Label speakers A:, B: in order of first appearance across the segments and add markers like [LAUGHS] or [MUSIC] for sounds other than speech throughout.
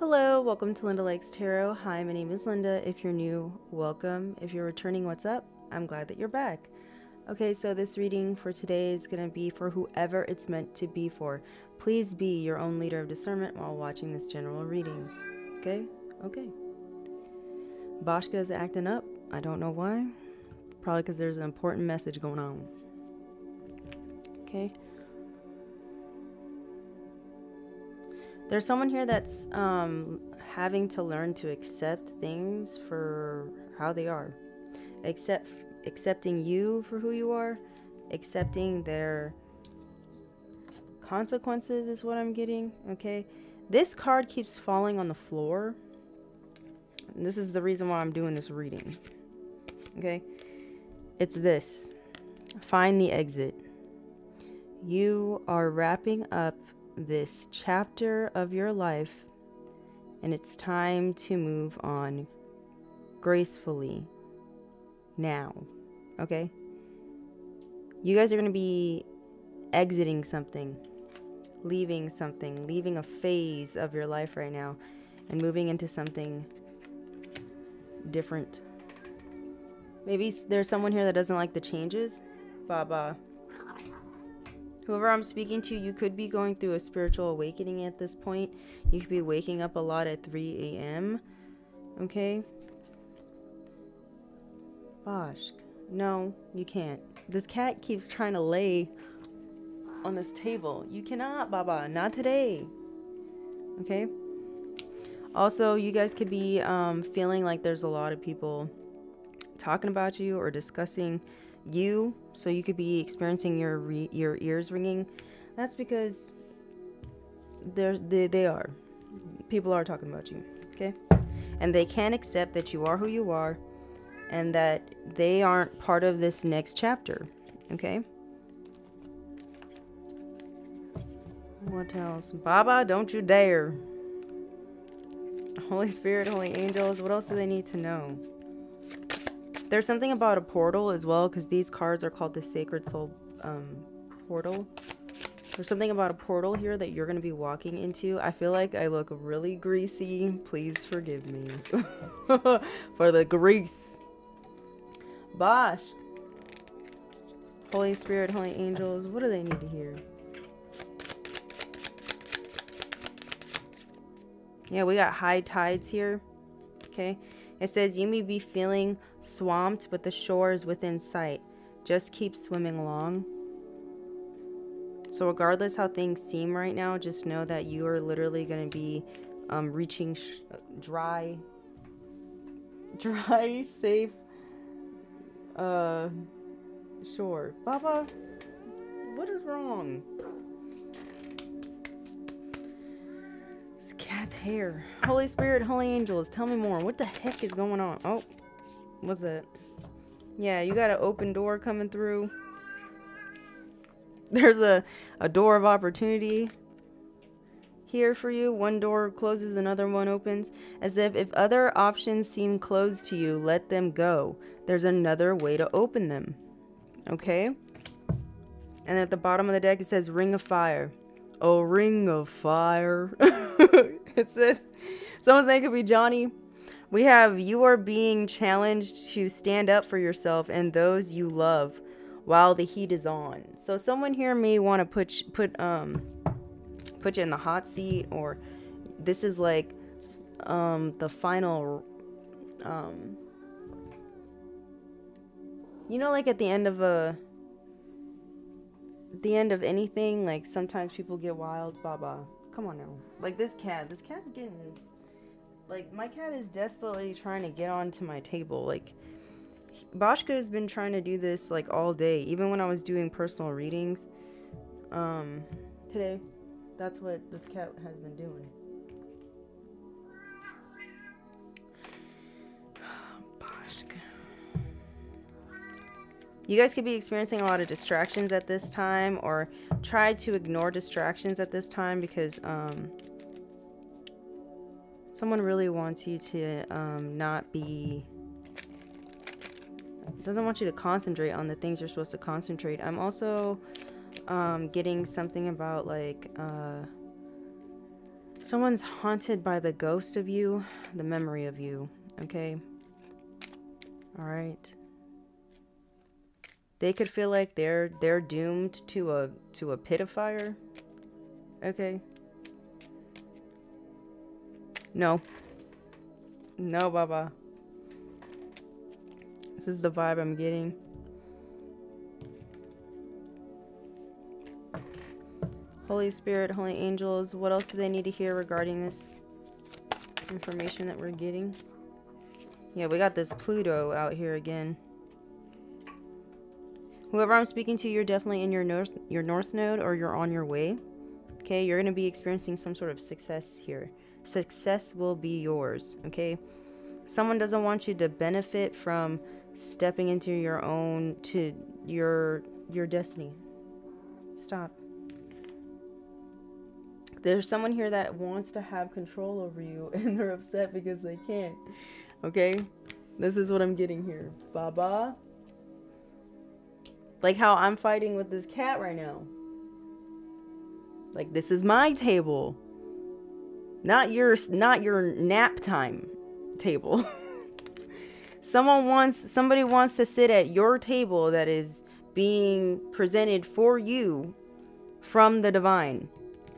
A: Hello, welcome to Linda Likes Tarot. Hi, my name is Linda. If you're new, welcome. If you're returning, what's up? I'm glad that you're back. Okay, so this reading for today is going to be for whoever it's meant to be for. Please be your own leader of discernment while watching this general reading. Okay? Okay. Boschka is acting up. I don't know why. Probably because there's an important message going on. Okay. There's someone here that's um, having to learn to accept things for how they are. Accept accepting you for who you are, accepting their consequences is what I'm getting, okay? This card keeps falling on the floor. And this is the reason why I'm doing this reading. Okay? It's this. Find the exit. You are wrapping up this chapter of your life, and it's time to move on gracefully now. Okay? You guys are going to be exiting something, leaving something, leaving a phase of your life right now, and moving into something different. Maybe there's someone here that doesn't like the changes. Baba. Whoever I'm speaking to, you could be going through a spiritual awakening at this point. You could be waking up a lot at 3 a.m. Okay? Bosh. No, you can't. This cat keeps trying to lay on this table. You cannot, Baba. Not today. Okay? Also, you guys could be um, feeling like there's a lot of people talking about you or discussing you, so you could be experiencing your re- your ears ringing. That's because there's they, they are people are talking about you, okay? And they can't accept that you are who you are and that they aren't part of this next chapter, okay? What else? Baba, don't you dare. Holy Spirit, Holy Angels, what else do they need to know? There's something about a portal as well, because these cards are called the Sacred Soul um, Portal. There's something about a portal here that you're going to be walking into. I feel like I look really greasy. Please forgive me [LAUGHS] for the grease. Bosh. Holy Spirit, Holy Angels, what do they need to hear? Yeah, we got high tides here. Okay. It says you may be feeling swamped, but the shore is within sight. Just keep swimming along. So regardless how things seem right now, just know that you are literally going to be um, reaching dry, [LAUGHS] dry, safe uh, shore. Baba, what is wrong? This cat's hair. Holy Spirit, Holy Angels, tell me more. What the heck is going on? Oh, what's that? Yeah, you got an open door coming through. [LAUGHS] There's a, a door of opportunity here for you. One door closes, another one opens. As if if other options seem closed to you, let them go. There's another way to open them. Okay? And at the bottom of the deck it says Ring of Fire. Oh, Ring of Fire. [LAUGHS] it says, someone's name could be Johnny. We have you are being challenged to stand up for yourself and those you love while the heat is on. So someone here may want to put put um put you in the hot seat or this is like um the final um you know like at the end of a the end of anything like sometimes people get wild baba come on now like this cat this cat's getting like my cat is desperately trying to get onto my table like has been trying to do this like all day, even when I was doing personal readings. Um, today, that's what this cat has been doing. [SIGHS] You guys could be experiencing a lot of distractions at this time, or try to ignore distractions at this time because um, someone really wants you to um, not be doesn't want you to concentrate on the things you're supposed to concentrate. I'm also um, getting something about like uh, Someone's haunted by the ghost of you, the memory of you, okay? All right. They could feel like they're they're doomed to a to a pit of fire. Okay. No. No, Baba. This is the vibe I'm getting. Holy Spirit, Holy Angels, what else do they need to hear regarding this information that we're getting? Yeah, we got this Pluto out here again. Whoever I'm speaking to, you're definitely in your north your north node or you're on your way. Okay, you're gonna be experiencing some sort of success here. Success will be yours, okay? Someone doesn't want you to benefit from stepping into your own to your your destiny. Stop. There's someone here that wants to have control over you [LAUGHS] and they're upset because they can't. Okay? This is what I'm getting here. Baba. Like how I'm fighting with this cat right now. Like this is my table. Not your not your nap time table. [LAUGHS] Someone wants somebody wants to sit at your table that is being presented for you from the divine.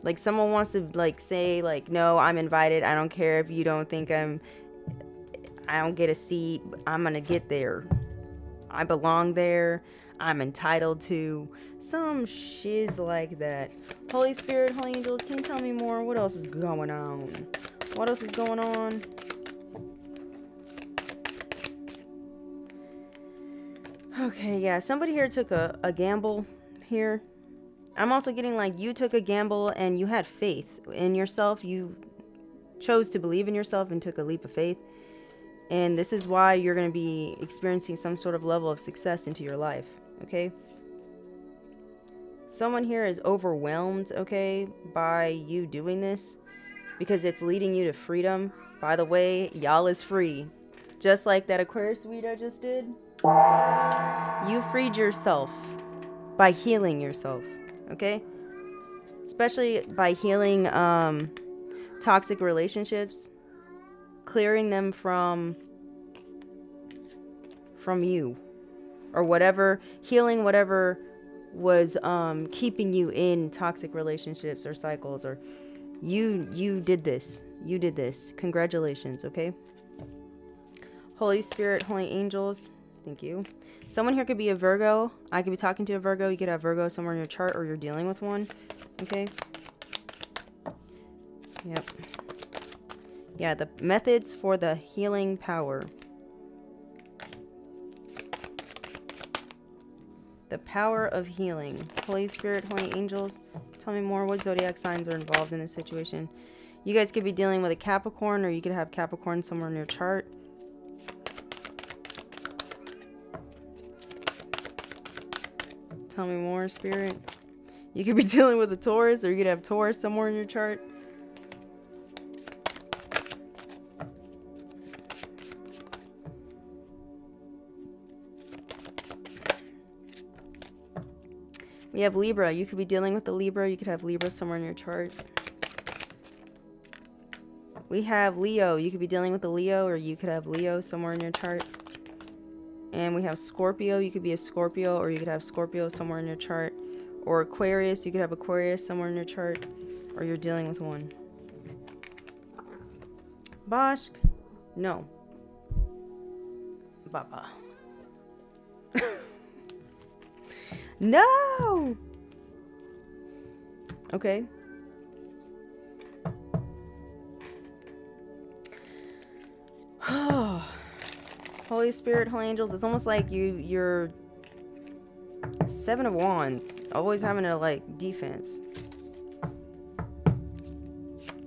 A: Like someone wants to like say like no i'm invited. I don't care if you don't think i'm i don't get a seat. I'm gonna get there. I belong there. I'm entitled to some shiz like that holy spirit holy angels can you tell me more what else is going on what else is going on okay yeah somebody here took a, a gamble here I'm also getting like you took a gamble and you had faith in yourself. You chose to believe in yourself and took a leap of faith. And this is why you're going to be experiencing some sort of level of success into your life. Okay? Someone here is overwhelmed, okay, by you doing this because it's leading you to freedom. By the way, y'all is free. Just like that Aquarius suite I just did. You freed yourself by healing yourself okay? Especially by healing um, toxic relationships, clearing them from from you or whatever, healing whatever was um, keeping you in toxic relationships or cycles or you you did this. You did this. Congratulations, okay? Holy Spirit, holy angels, thank you. Someone here could be a Virgo. I could be talking to a Virgo. You could have Virgo somewhere in your chart or you're dealing with one. Okay. Yep. Yeah, the methods for the healing power. The power of healing. Holy Spirit, Holy Angels, tell me more. What zodiac signs are involved in this situation? You guys could be dealing with a Capricorn or you could have Capricorn somewhere in your chart. Tell me more, Spirit. You could be [LAUGHS] dealing with a Taurus, or you could have Taurus somewhere in your chart. We have Libra. You could be dealing with the Libra. You could have Libra somewhere in your chart. We have Leo. You could be dealing with the Leo, or you could have Leo somewhere in your chart. And we have Scorpio. You could be a Scorpio or you could have Scorpio somewhere in your chart. Or Aquarius. You could have Aquarius somewhere in your chart. Or you're dealing with one. Bosch. No. Baba. No! Okay. [SIGHS] Holy Spirit, Holy Angels, it's almost like you you're seven of wands, always having a like defense.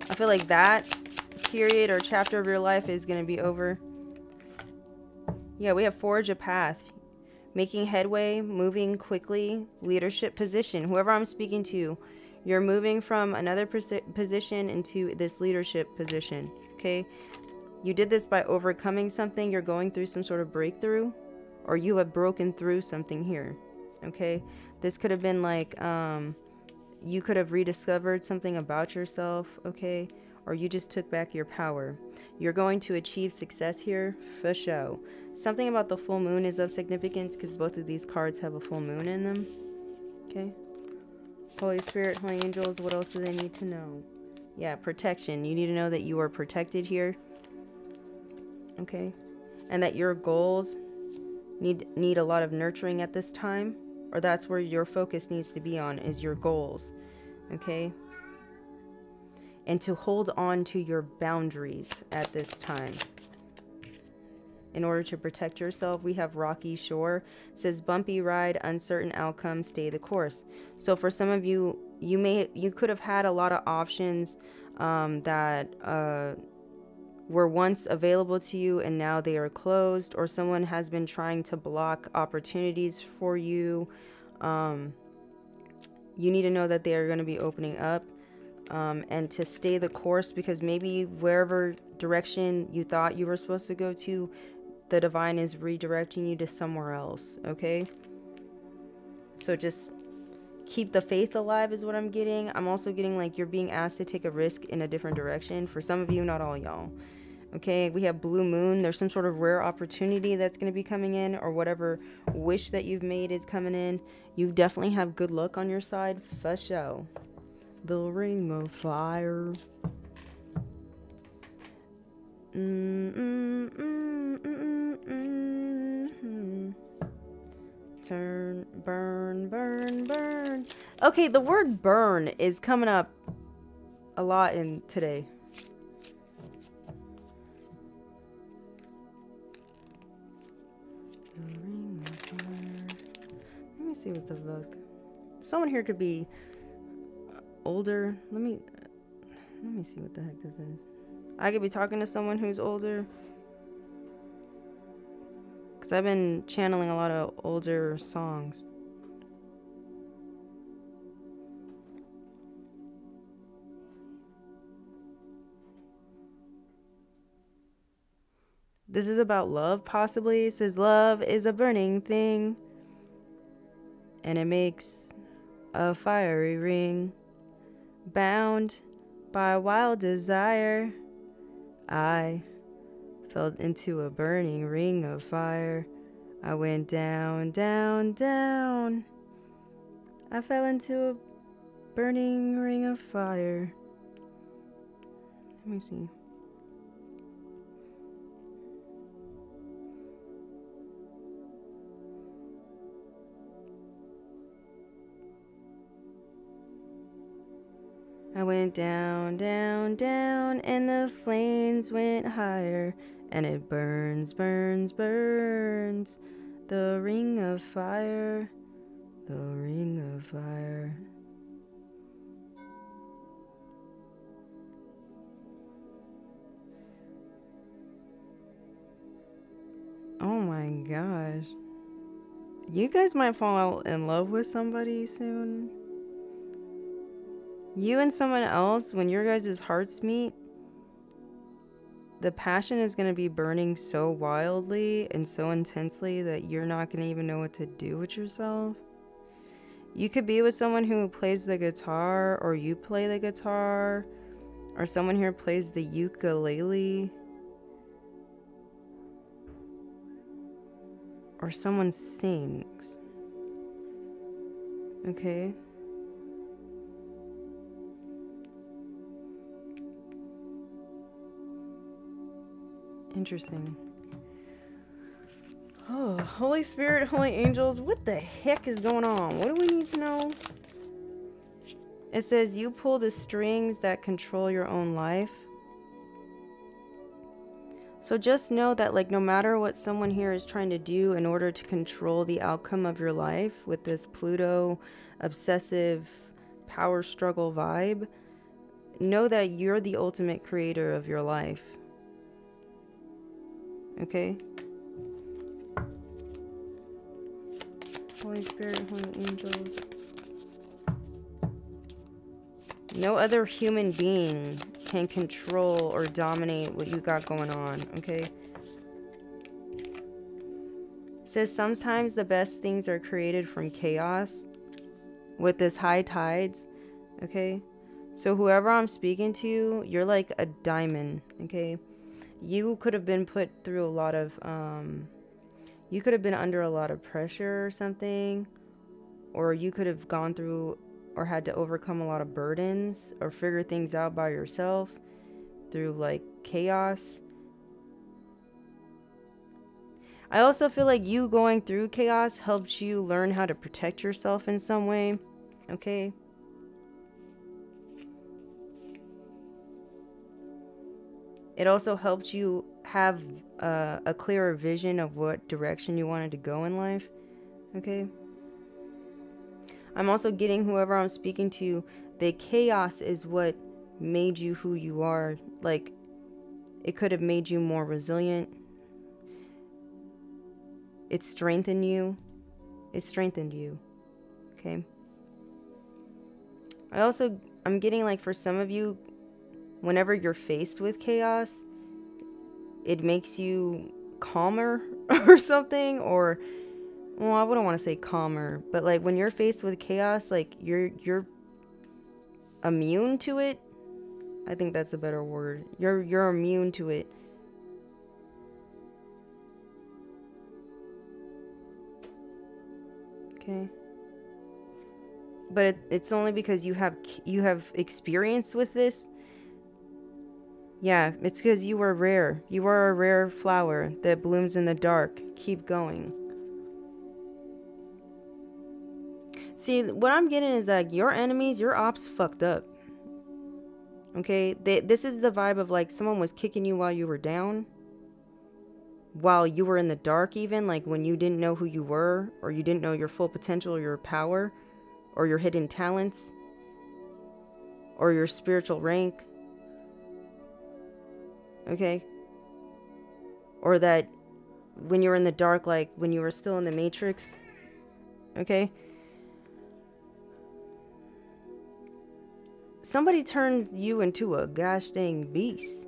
A: I feel like that period or chapter of your life is gonna be over. Yeah, we have forge a path. Making headway, moving quickly, leadership position. Whoever I'm speaking to, you're moving from another position into this leadership position. Okay, you did this by overcoming something, you're going through some sort of breakthrough, or you have broken through something here. Okay? This could have been like, um, you could have rediscovered something about yourself, okay? Or you just took back your power. You're going to achieve success here for show. Something about the full moon is of significance because both of these cards have a full moon in them. Okay. Holy Spirit, Holy Angels, what else do they need to know? Yeah, protection. You need to know that you are protected here. Okay. And that your goals need need a lot of nurturing at this time or that's where your focus needs to be on is your goals. Okay? And to hold on to your boundaries at this time. In order to protect yourself, we have Rocky Shore. It says bumpy ride, uncertain outcome, stay the course. So for some of you, you may you could have had a lot of options um, that uh, were once available to you and now they are closed, or someone has been trying to block opportunities for you. Um, you need to know that they are going to be opening up um, and to stay the course because maybe wherever direction you thought you were supposed to go to, the divine is redirecting you to somewhere else, okay? So just keep the faith alive is what I'm getting. I'm also getting like you're being asked to take a risk in a different direction. For some of you, not all y'all. Okay, we have blue moon. There's some sort of rare opportunity that's going to be coming in, or whatever wish that you've made is coming in. You definitely have good luck on your side, for show. The ring of fire. Turn, burn, burn, burn. Okay, the word burn is coming up a lot in today. Let me see what the fuck. Someone here could be older. Let me let me see what the heck this is. I could be talking to someone who's older. Cause I've been channeling a lot of older songs. This is about love, possibly. It says, Love is a burning thing, and it makes a fiery ring. Bound by wild desire, I fell into a burning ring of fire. I went down, down, down. I fell into a burning ring of fire. Let me see. Went down, down, down, and the flames went higher, and it burns, burns, burns. The ring of fire, the ring of fire. Oh my gosh. You guys might fall in love with somebody soon. You and someone else, when your guys' hearts meet, the passion is going to be burning so wildly and so intensely that you're not going to even know what to do with yourself. You could be with someone who plays the guitar, or you play the guitar, or someone here plays the ukulele, or someone sings. Okay? Interesting. Oh, Holy Spirit, Holy Angels, what the heck is going on? What do we need to know? It says you pull the strings that control your own life. So just know that like no matter what someone here is trying to do in order to control the outcome of your life with this Pluto obsessive power struggle vibe, know that you're the ultimate creator of your life. Okay? Holy Spirit, Holy Angels. No other human being can control or dominate what you got going on, okay? It says sometimes the best things are created from chaos. With this high tides, Okay? So whoever I'm speaking to, you're like a diamond, okay? You could have been put through a lot of um you could have been under a lot of pressure or something or you could have gone through or had to overcome a lot of burdens or figure things out by yourself through like chaos. I also feel like you going through chaos helps you learn how to protect yourself in some way. Okay? It also helps you have uh, a clearer vision of what direction you wanted to go in life. Okay? I'm also getting whoever I'm speaking to, the chaos is what made you who you are. Like, it could have made you more resilient. It strengthened you. It strengthened you. Okay. I also, I'm getting like for some of you, whenever you're faced with chaos, it makes you calmer [LAUGHS] or something, or well, I wouldn't want to say calmer, but like when you're faced with chaos, like you're you're immune to it. I think that's a better word. You're you're immune to it. Okay. But it, it's only because you have you have experience with this. Yeah, it's because you were rare. You are a rare flower that blooms in the dark. Keep going. See, what I'm getting is that your enemies, your ops fucked up. Okay? They, this is the vibe of like someone was kicking you while you were down. While you were in the dark, even like when you didn't know who you were, or you didn't know your full potential, your power, or your hidden talents, or your spiritual rank. Okay? Or that when you were in the dark, like when you were still in the Matrix. Okay? somebody turned you into a gosh dang beast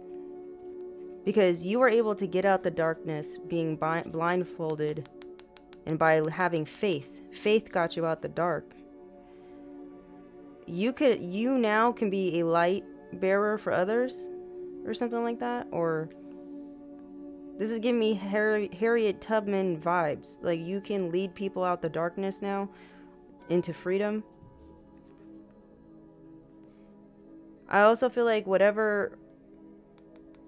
A: because you were able to get out the darkness being blindfolded and by having faith faith got you out the dark you could you now can be a light bearer for others or something like that or this is giving me harriet tubman vibes like you can lead people out the darkness now into freedom I also feel like whatever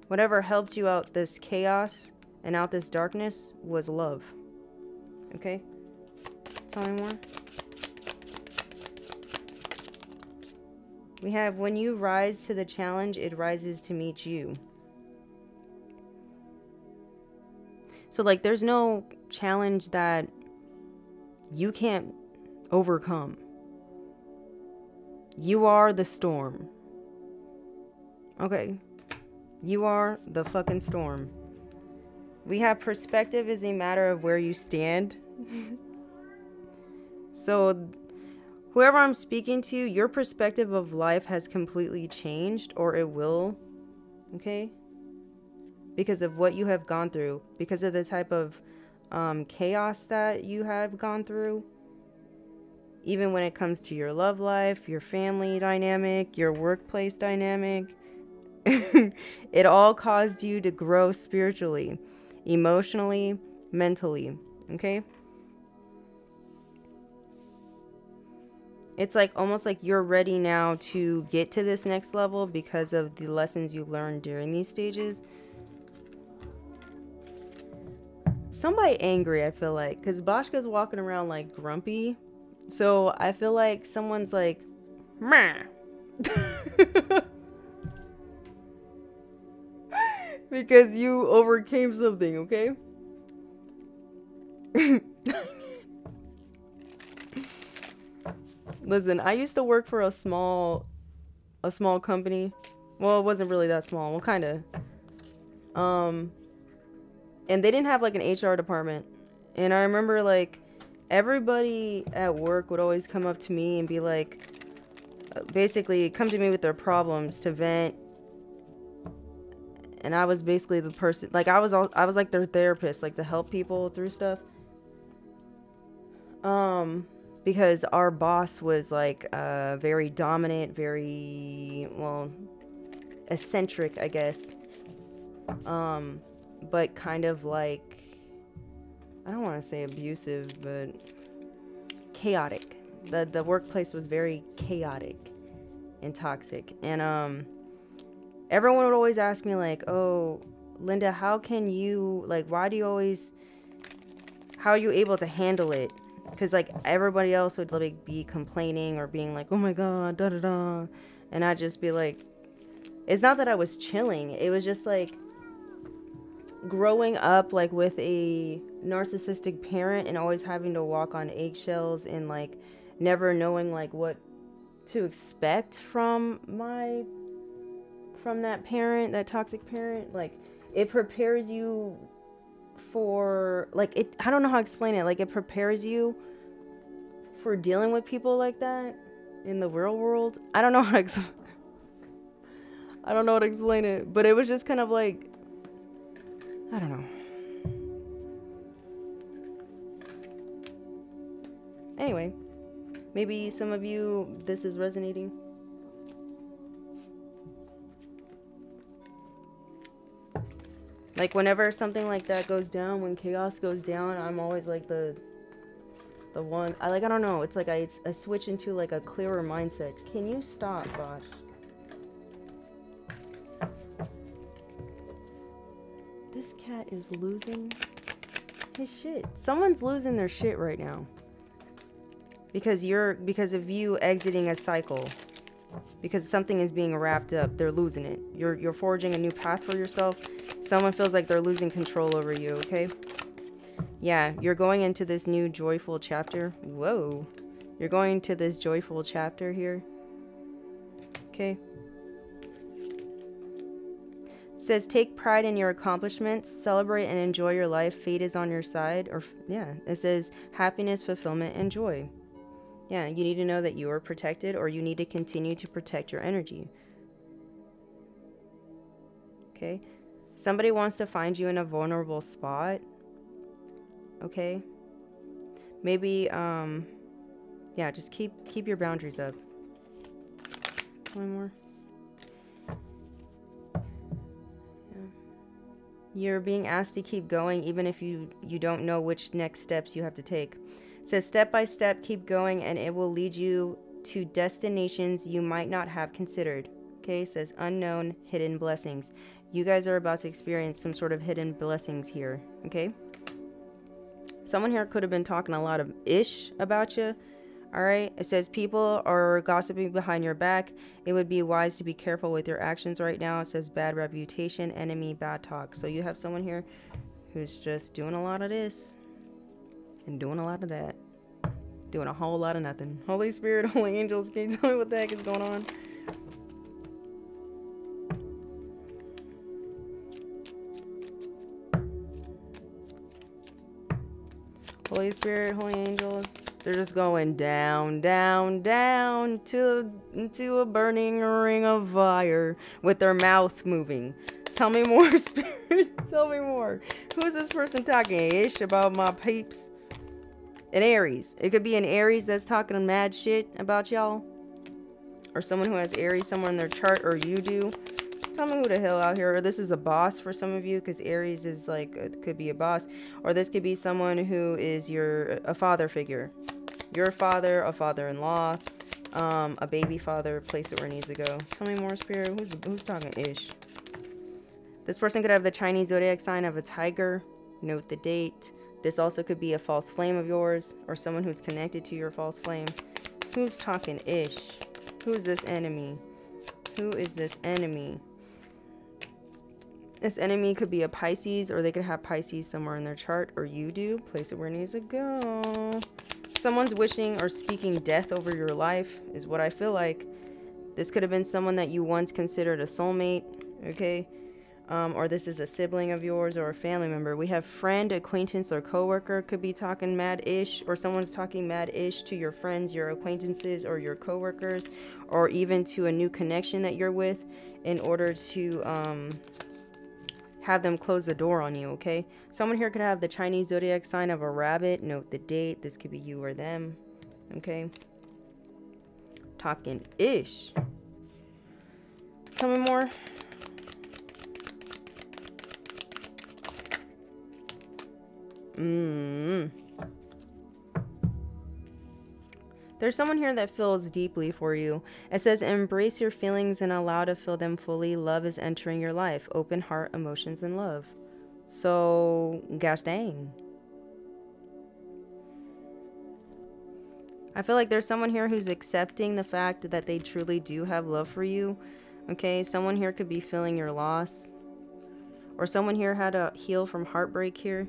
A: whatever helped you out this chaos and out this darkness was love. Okay? Tell me more. We have when you rise to the challenge, it rises to meet you. So like there's no challenge that you can't overcome. You are the storm. Okay. You are the fucking storm. We have perspective is a matter of where you stand. [LAUGHS] so, whoever I'm speaking to, your perspective of life has completely changed, or it will. Okay? Because of what you have gone through, because of the type of um, chaos that you have gone through. Even when it comes to your love life, your family dynamic, your workplace dynamic, [LAUGHS] it all caused you to grow spiritually, emotionally, mentally. Okay? It's like almost like you're ready now to get to this next level because of the lessons you learned during these stages. Somebody angry, I feel like, because Bashka's walking around like grumpy. So I feel like someone's like, meh. [LAUGHS] because you overcame something, okay? [LAUGHS] Listen, I used to work for a small a small company. Well, it wasn't really that small. Well, kind of. Um and they didn't have like an HR department. And I remember like everybody at work would always come up to me and be like basically come to me with their problems to vent and I was basically the person like I was all I was like their therapist like to help people through stuff um because our boss was like uh, very dominant, very well eccentric, I guess. Um, but kind of like I don't want to say abusive, but chaotic. The the workplace was very chaotic and toxic. And um everyone would always ask me like, "Oh, Linda, how can you like why do you always how are you able to handle it because like everybody else would like be complaining or being like, "Oh my god, da da da," and I'd just be like, it's not that I was chilling. It was just like growing up like with a narcissistic parent and always having to walk on eggshells and like never knowing like what to expect from my from that parent, that toxic parent, like it prepares you for like it I don't know how to explain it. Like it prepares you for dealing with people like that in the real world. I don't know how to [LAUGHS] I don't know how to explain it, but it was just kind of like I don't know. Anyway, maybe some of you this is resonating. Like whenever something like that goes down, when chaos goes down, I'm always like the the one I like I don't know, it's like I, I switch into like a clearer mindset. Can you stop, Bosh? This cat is losing his shit. Someone's losing their shit right now. Because you're because of you exiting a cycle. Because something is being wrapped up, they're losing it. You're you're forging a new path for yourself Someone feels like they're losing control over you, okay? Yeah, you're going into this new joyful chapter. Whoa. You're going to this joyful chapter here. Okay. It says take pride in your accomplishments, celebrate and enjoy your life. Fate is on your side. Or yeah, it says happiness, fulfillment, and joy. Yeah, you need to know that you are protected or you need to continue to protect your energy. Okay. Somebody wants to find you in a vulnerable spot. Okay? Maybe um yeah, just keep keep your boundaries up. One more. You're being asked to keep going even if you you don't know which next steps you have to take. It says step by step keep going and it will lead you to destinations you might not have considered. Okay, it says unknown hidden blessings. You guys are about to experience some sort of hidden blessings here, okay? Someone here could have been talking a lot of ish about you. All right. It says people are gossiping behind your back. It would be wise to be careful with your actions right now. It says bad reputation, enemy, bad talk. So you have someone here who's just doing a lot of this and doing a lot of that. Doing a whole lot of nothing. Holy Spirit, [LAUGHS] Holy Angels, can you tell me what the heck is going on? Holy Spirit, Holy Angels, they're just going down, down, down to into a burning ring of fire with their mouth moving. Tell me more, [LAUGHS] Spirit. Tell me more. Who is this person talking ish about my peeps? An Aries. It could be an Aries that's talking mad shit about y'all. Or someone who has Aries somewhere in their chart, or you do tell me who the hell out here. Or this is a boss for some of you because Aries is like, it could be a boss. Or this could be someone who is your, a father figure. Your father, a father-in-law, um, a baby father, place it where it needs to go. Tell me more, Spirit. Who's, who's talking ish? This person could have the Chinese zodiac sign of a tiger. Note the date. This also could be a false flame of yours or someone who's connected to your false flame. Who's talking ish? Who's this enemy? Who is this enemy? This enemy could be a Pisces, or they could have Pisces somewhere in their chart, or you do. Place it where it needs to go. Someone's wishing or speaking death over your life, is what I feel like. This could have been someone that you once considered a soulmate, okay? Um, or this is a sibling of yours or a family member. We have friend, acquaintance, or coworker could be talking mad-ish, or someone's talking mad-ish to your friends, your acquaintances, or your coworkers, or even to a new connection that you're with in order to um, have them close the door on you, okay? Someone here could have the Chinese zodiac sign of a rabbit. Note the date. This could be you or them. Okay? Talking ish. Tell me more. Mm. There's someone here that feels deeply for you. It says, embrace your feelings and allow to feel them fully. Love is entering your life. Open heart, emotions, and love. So, gosh dang. I feel like there's someone here who's accepting the fact that they truly do have love for you. Okay, someone here could be feeling your loss. Or someone here had to heal from heartbreak here.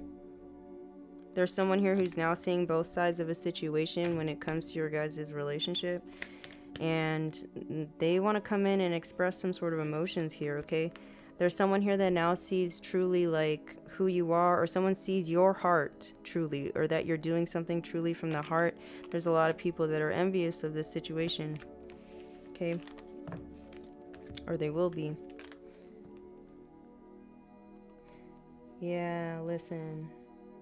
A: There's someone here who's now seeing both sides of a situation when it comes to your guys' relationship. And they want to come in and express some sort of emotions here, okay? There's someone here that now sees truly like who you are, or someone sees your heart truly, or that you're doing something truly from the heart. There's a lot of people that are envious of this situation, okay? Or they will be. Yeah, listen.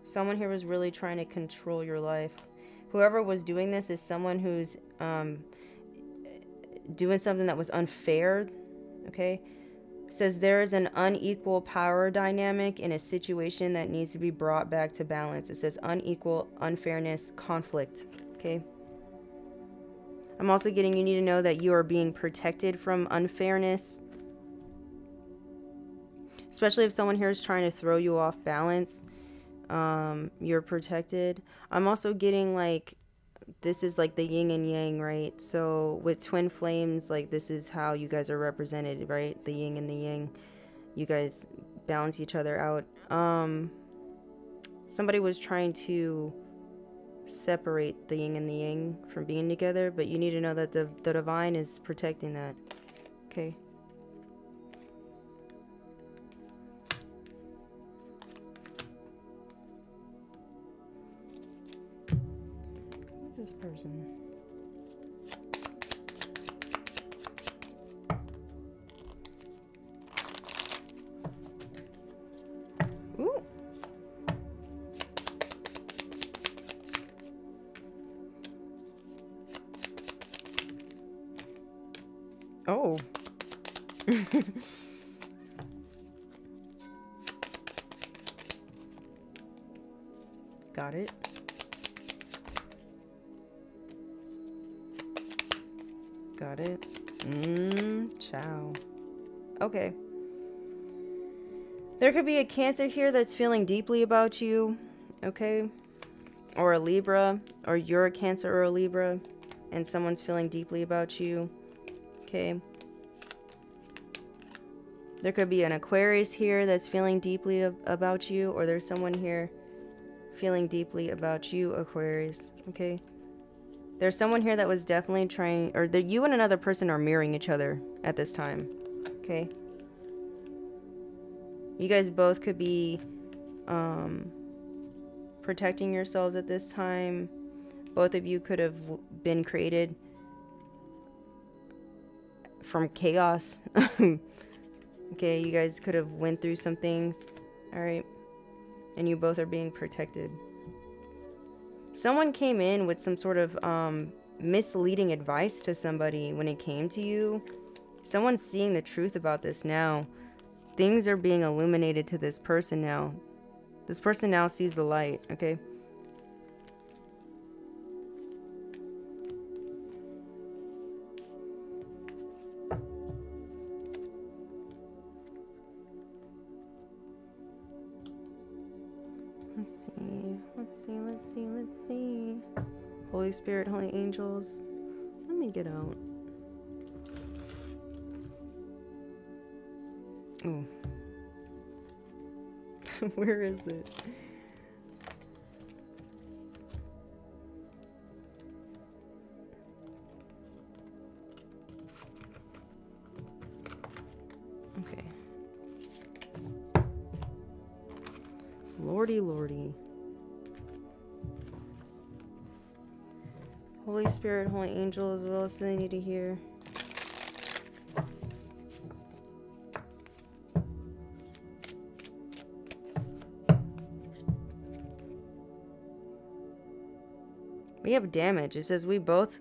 A: Someone here was really trying to control your life. Whoever was doing this is someone who's um, doing something that was unfair. Okay? says there is an unequal power dynamic in a situation that needs to be brought back to balance. It says unequal, unfairness, conflict. Okay? I'm also getting you need to know that you are being protected from unfairness. Especially if someone here is trying to throw you off balance um you're protected. I'm also getting like this is like the yin and yang right? So with twin flames like this is how you guys are represented right? The yin and the yang. You guys balance each other out. Um somebody was trying to separate the yin and the yang from being together but you need to know that the, the divine is protecting that. Okay this person? Ooh. Oh. [LAUGHS] Got it. Okay. There could be a Cancer here that's feeling deeply about you, okay? Or a Libra, or you're a Cancer or a Libra, and someone's feeling deeply about you, okay? There could be an Aquarius here that's feeling deeply about you, or there's someone here feeling deeply about you, Aquarius, okay? There's someone here that was definitely trying, or you and another person are mirroring each other at this time. Okay. You guys both could be um, protecting yourselves at this time. Both of you could have been created from chaos. [LAUGHS] okay, you guys could have went through some things. All right. And you both are being protected someone came in with some sort of um, misleading advice to somebody when it came to you. Someone's seeing the truth about this now. Things are being illuminated to this person now. This person now sees the light, okay? Let's see. Let's see. Let's see. Let's see. Holy Spirit, Holy Angels. Let me get out. Oh. [LAUGHS] Where is it? Okay. Lordy, lordy. Holy Spirit, Holy Angel, as well as they need to hear. We have damage. It says we both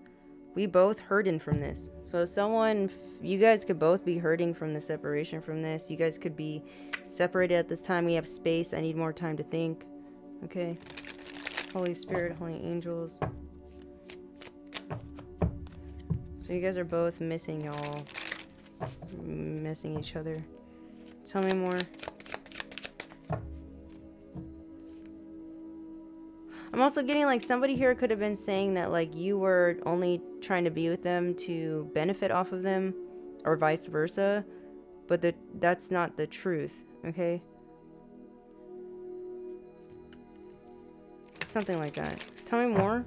A: we both hurting from this. So someone you guys could both be hurting from the separation from this. You guys could be separated at this time. We have space. I need more time to think. Okay. Holy Spirit, Holy Angels. So you guys are both missing y'all. Missing each other. Tell me more. I'm also getting like somebody here could have been saying that like you were only trying to be with them to benefit off of them or vice versa, but the, that's not the truth, okay? Something like that. Tell me more.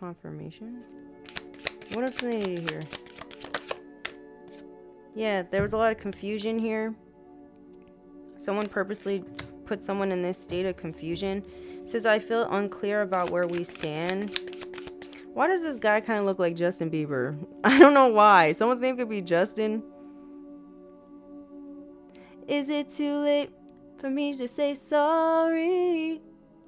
A: Confirmation. What else do they need here? Yeah, there was a lot of confusion here. Someone purposely put someone in this state of confusion. It says, I feel unclear about where we stand. Why does this guy kind of look like Justin Bieber? [LAUGHS] I don't know why. Someone's name could be Justin. Is it too late for me to say sorry?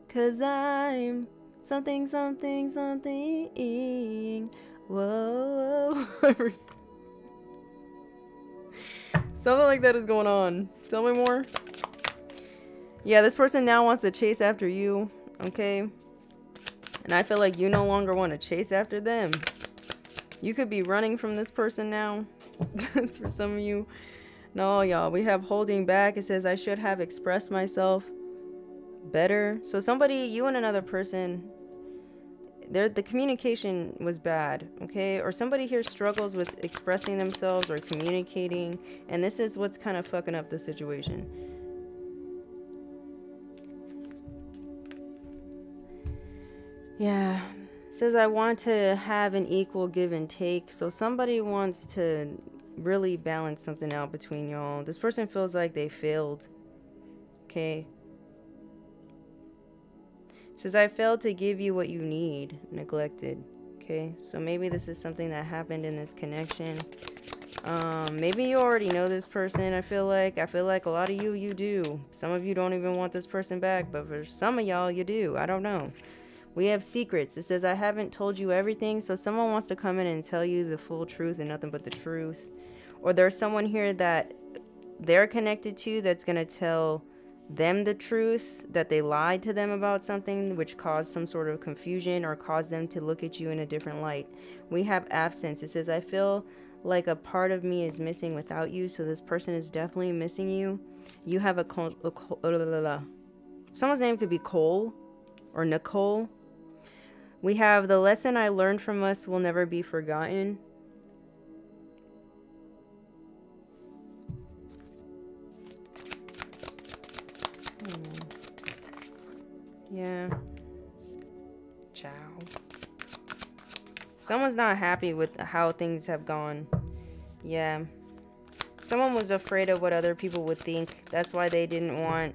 A: Cause I'm something, something, something. Whoa. [LAUGHS] [LAUGHS] Something like that is going on. Tell me more. Yeah, this person now wants to chase after you, okay? And I feel like you no longer want to chase after them. You could be running from this person now. That's [LAUGHS] for some of you. No, y'all, we have holding back. It says I should have expressed myself better. So somebody, you and another person, there the communication was bad, okay? Or somebody here struggles with expressing themselves or communicating, and this is what's kind of fucking up the situation. Yeah. says I want to have an equal give and take. So somebody wants to really balance something out between y'all. This person feels like they failed. Okay. says I failed to give you what you need. Neglected. Okay. So maybe this is something that happened in this connection. Um, maybe you already know this person. I feel like I feel like a lot of you you do. Some of you don't even want this person back, but for some of y'all you do. I don't know. We have secrets. It says, I haven't told you everything. So someone wants to come in and tell you the full truth and nothing but the truth. Or there's someone here that they're connected to that's going to tell them the truth that they lied to them about something which caused some sort of confusion or caused them to look at you in a different light. We have absence. It says, I feel like a part of me is missing without you. So this person is definitely missing you. You have a, a, someone's name could be Cole or Nicole we have the lesson I learned from us will never be forgotten. Hmm. Yeah. Ciao. Someone's not happy with how things have gone. Yeah. Someone was afraid of what other people would think. That's why they didn't want...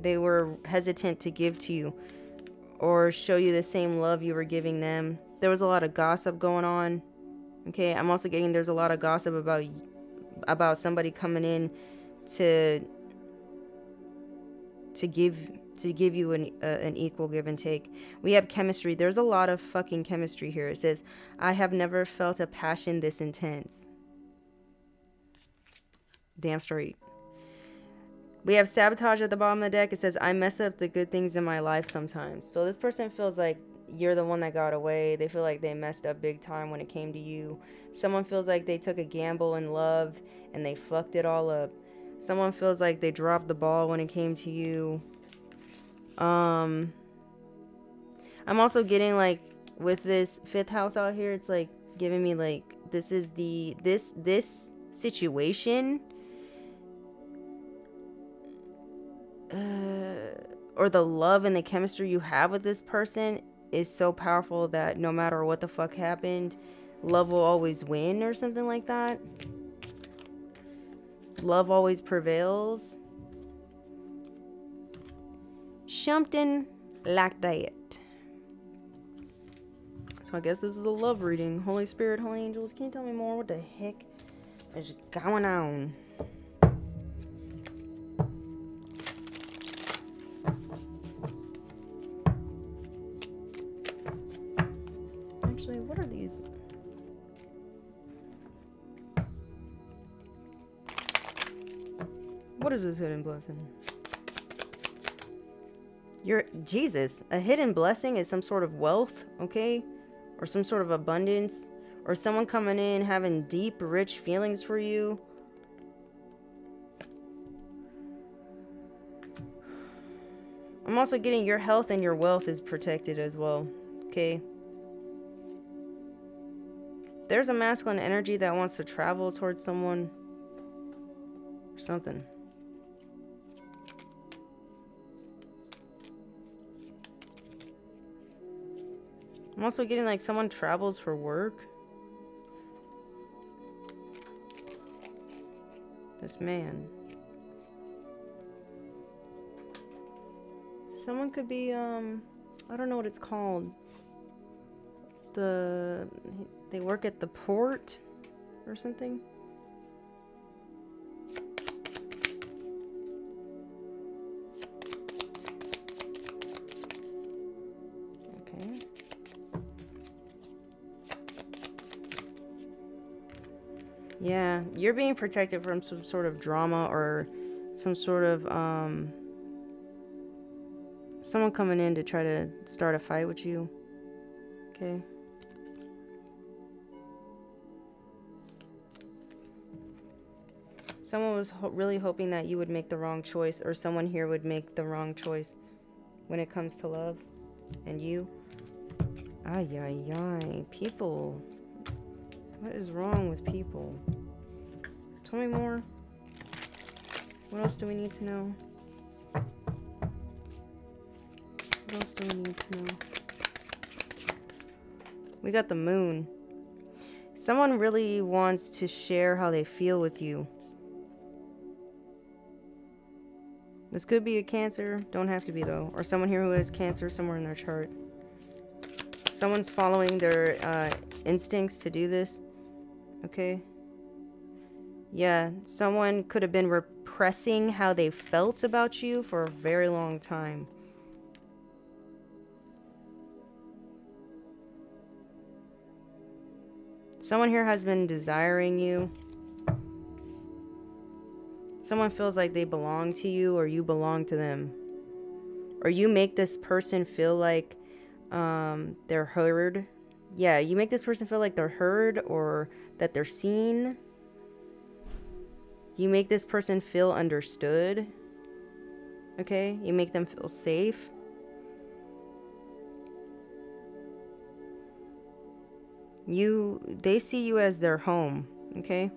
A: They were hesitant to give to you or show you the same love you were giving them. There was a lot of gossip going on. Okay, I'm also getting there's a lot of gossip about about somebody coming in to to give to give you an uh, an equal give and take. We have chemistry. There's a lot of fucking chemistry here. It says, "I have never felt a passion this intense." Damn straight. We have sabotage at the bottom of the deck. It says, I mess up the good things in my life sometimes. So this person feels like you're the one that got away. They feel like they messed up big time when it came to you. Someone feels like they took a gamble in love and they fucked it all up. Someone feels like they dropped the ball when it came to you. Um, I'm also getting like with this fifth house out here, it's like giving me like this is the this this situation uh, or the love and the chemistry you have with this person is so powerful that no matter what the fuck happened, love will always win or something like that. Love always prevails. Something like that. So I guess this is a love reading. Holy Spirit, Holy Angels, can you tell me more? What the heck is going on? Is this hidden blessing? You're Jesus, a hidden blessing is some sort of wealth, okay? Or some sort of abundance. Or someone coming in having deep, rich feelings for you. I'm also getting your health and your wealth is protected as well, okay? There's a masculine energy that wants to travel towards someone. Or something. I'm also getting like someone travels for work. This man. Someone could be, um, I don't know what it's called. The, they work at the port or something. Yeah, you're being protected from some sort of drama or some sort of um someone coming in to try to start a fight with you. Okay. Someone was ho really hoping that you would make the wrong choice or someone here would make the wrong choice when it comes to love and you. Ay, ay, ay. People. What is wrong with people? Tell me more. What else do we need to know? What else do we need to know? We got the moon. Someone really wants to share how they feel with you. This could be a cancer. Don't have to be though. Or someone here who has cancer somewhere in their chart. Someone's following their uh, instincts to do this. Okay. Yeah, someone could have been repressing how they felt about you for a very long time. Someone here has been desiring you. Someone feels like they belong to you or you belong to them. Or you make this person feel like um, they're heard yeah, you make this person feel like they're heard or that they're seen. You make this person feel understood. Okay? You make them feel safe. You they see you as their home, okay?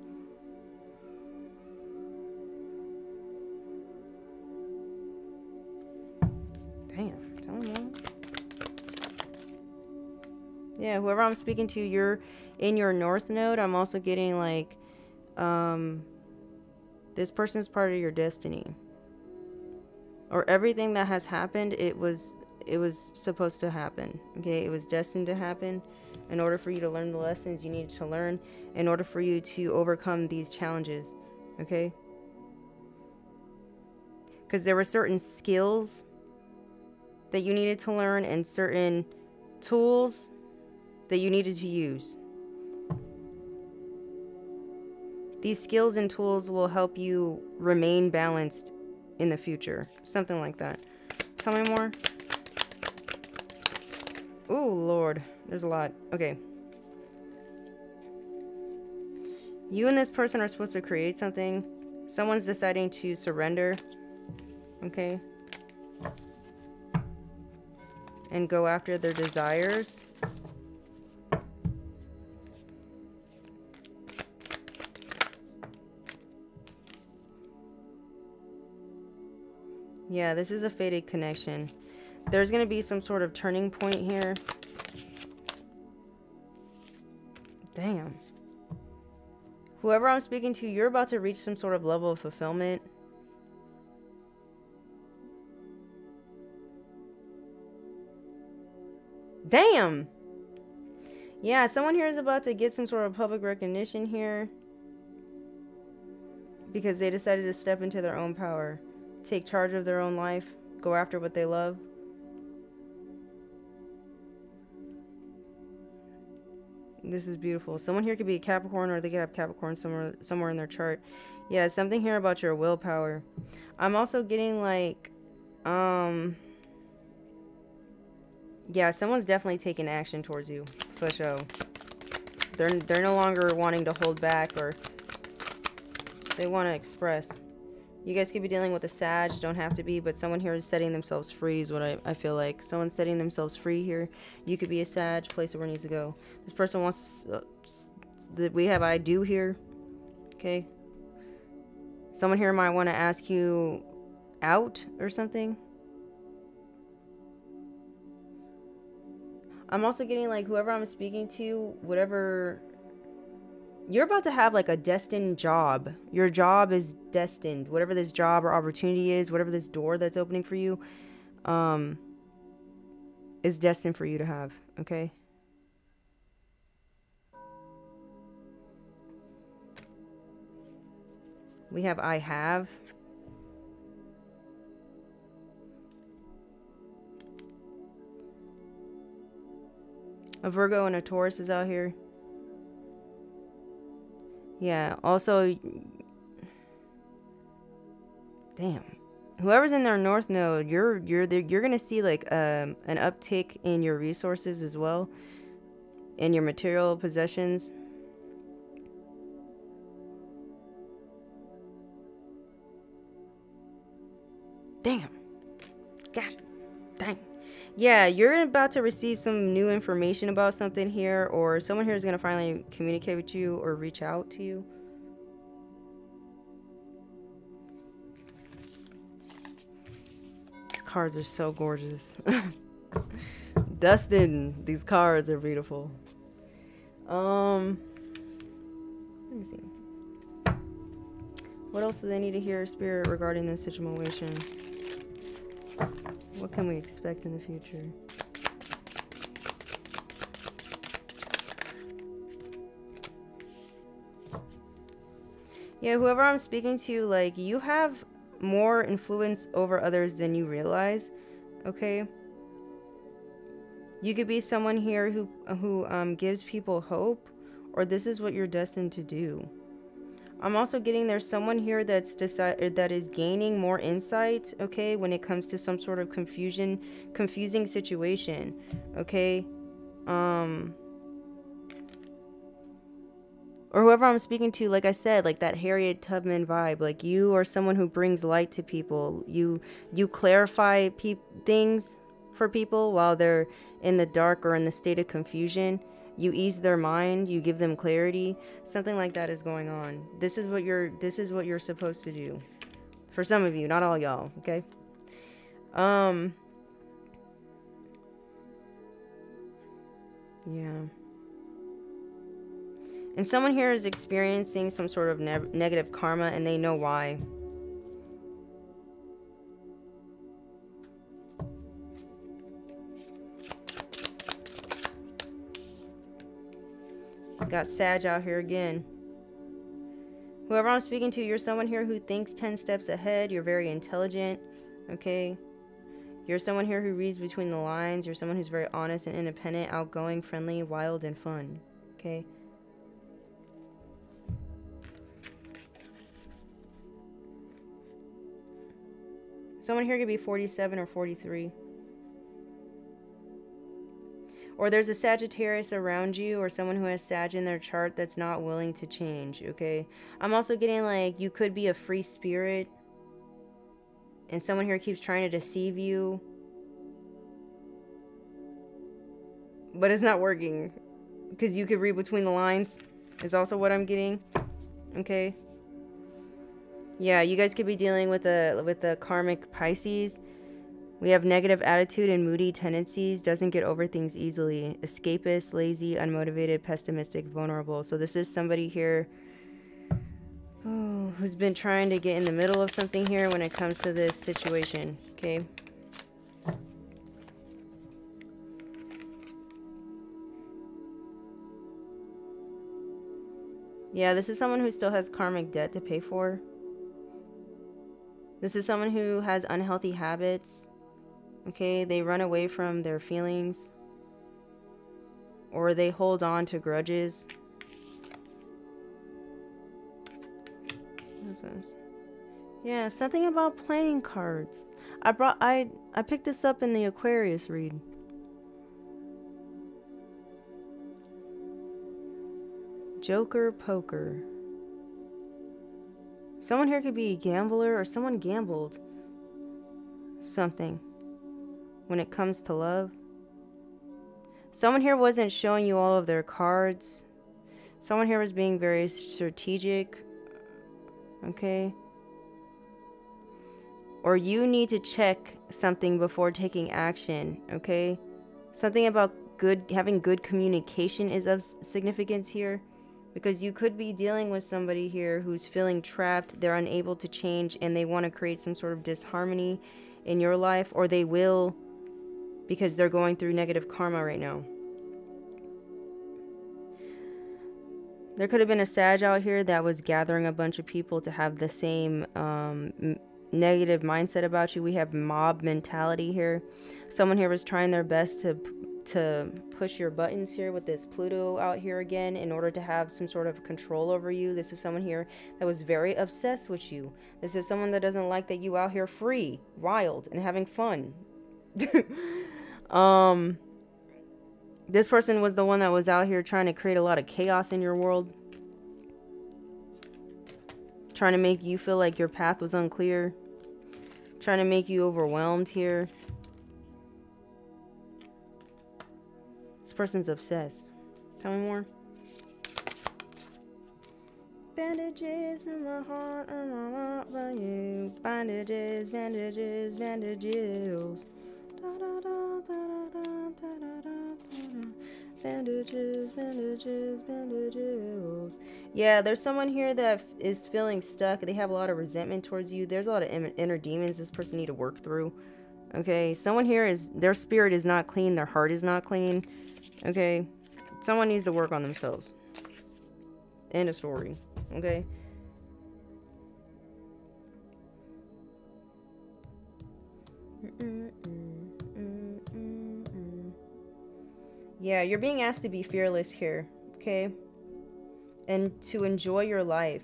A: Yeah, whoever I'm speaking to, you're in your north node. I'm also getting like, um, this person's part of your destiny. Or everything that has happened, it was it was supposed to happen. Okay, it was destined to happen. In order for you to learn the lessons you needed to learn, in order for you to overcome these challenges. Okay. Because there were certain skills that you needed to learn and certain tools that you needed to use. These skills and tools will help you remain balanced in the future. Something like that. Tell me more. Oh, Lord. There's a lot. Okay. You and this person are supposed to create something. Someone's deciding to surrender. Okay. And go after their desires. Yeah, this is a fated connection. There's going to be some sort of turning point here. Damn. Whoever I'm speaking to, you're about to reach some sort of level of fulfillment. Damn! Yeah, someone here is about to get some sort of public recognition here. Because they decided to step into their own power take charge of their own life, go after what they love. This is beautiful. Someone here could be a Capricorn or they could have Capricorn somewhere somewhere in their chart. Yeah, something here about your willpower. I'm also getting like um yeah, someone's definitely taking action towards you. For sure. They're they're no longer wanting to hold back or they want to express. You guys could be dealing with a Sag, don't have to be, but someone here is setting themselves free is what I, I feel like. Someone's setting themselves free here. You could be a Sag, place it where it needs to go. This person wants to, uh, we have I do here. Okay. Someone here might want to ask you out or something. I'm also getting like whoever I'm speaking to, whatever you're about to have like a destined job. Your job is destined. Whatever this job or opportunity is, whatever this door that's opening for you, um, is destined for you to have. Okay. We have I have. A Virgo and a Taurus is out here. Yeah, also... Damn. Whoever's in their north node, you're you're you're gonna see like um, an uptick in your resources as well, in your material possessions. Damn. Gosh. Dang yeah, you're about to receive some new information about something here, or someone here is going to finally communicate with you or reach out to you. These cards are so gorgeous. [LAUGHS] Dustin, these cards are beautiful. Um, let me see. What else do they need to hear, Spirit, regarding this situation? What can we expect in the future? Yeah, whoever I'm speaking to, like, you have more influence over others than you realize, okay? You could be someone here who, who um, gives people hope, or this is what you're destined to do. I'm also getting there's someone here that's decided that is gaining more insight, okay, when it comes to some sort of confusion, confusing situation, okay? Um or whoever I'm speaking to, like I said, like that Harriet Tubman vibe, like you are someone who brings light to people. You you clarify pe- things for people while they're in the dark or in the state of confusion you ease their mind you give them clarity something like that is going on. This is what you're this is what you're supposed to do. For some of you not all y'all okay? Um yeah. And someone here is experiencing some sort of ne negative karma and they know why Got Sag out here again. Whoever I'm speaking to, you're someone here who thinks 10 steps ahead. You're very intelligent, okay? You're someone here who reads between the lines. You're someone who's very honest and independent, outgoing, friendly, wild, and fun, okay? Someone here could be 47 or 43. Or there's a Sagittarius around you or someone who has Sag in their chart that's not willing to change, okay? I'm also getting like you could be a free spirit and someone here keeps trying to deceive you. But it's not working because you could read between the lines is also what I'm getting. Okay? Yeah, you guys could be dealing with a with a karmic Pisces we have negative attitude and moody tendencies, doesn't get over things easily, escapist, lazy, unmotivated, pessimistic, vulnerable. So this is somebody here oh, who's been trying to get in the middle of something here when it comes to this situation, okay? Yeah, this is someone who still has karmic debt to pay for. This is someone who has unhealthy habits Okay, they run away from their feelings. or they hold on to grudges. What's this? Yeah, something about playing cards. I brought I I picked this up in the Aquarius read. Joker poker. Someone here could be a gambler or someone gambled something when it comes to love. Someone here wasn't showing you all of their cards. Someone here was being very strategic. Okay? Or you need to check something before taking action, okay? Something about good having good communication is of significance here because you could be dealing with somebody here who's feeling trapped, they're unable to change, and they want to create some sort of disharmony in your life, or they will because they're going through negative karma right now. There could have been a Sag out here that was gathering a bunch of people to have the same um, negative mindset about you. We have mob mentality here. Someone here was trying their best to to push your buttons here with this Pluto out here again in order to have some sort of control over you. This is someone here that was very obsessed with you. This is someone that doesn't like that you out here free, wild, and having fun. [LAUGHS] um this person was the one that was out here trying to create a lot of chaos in your world. Trying to make you feel like your path was unclear. Trying to make you overwhelmed here. This person's obsessed. Tell me more. Bandages in my heart and my heart for you. Bandages, bandages, bandages. Bandages, bandages, bandages. Yeah, there's someone here that is feeling stuck. They have a lot of resentment towards you. There's a lot of inner demons this person need to work through. Okay, someone here is their spirit is not clean, their heart is not clean. Okay? Someone needs to work on themselves. End of story. Okay? Yeah, you're being asked to be fearless here. Okay? And to enjoy your life.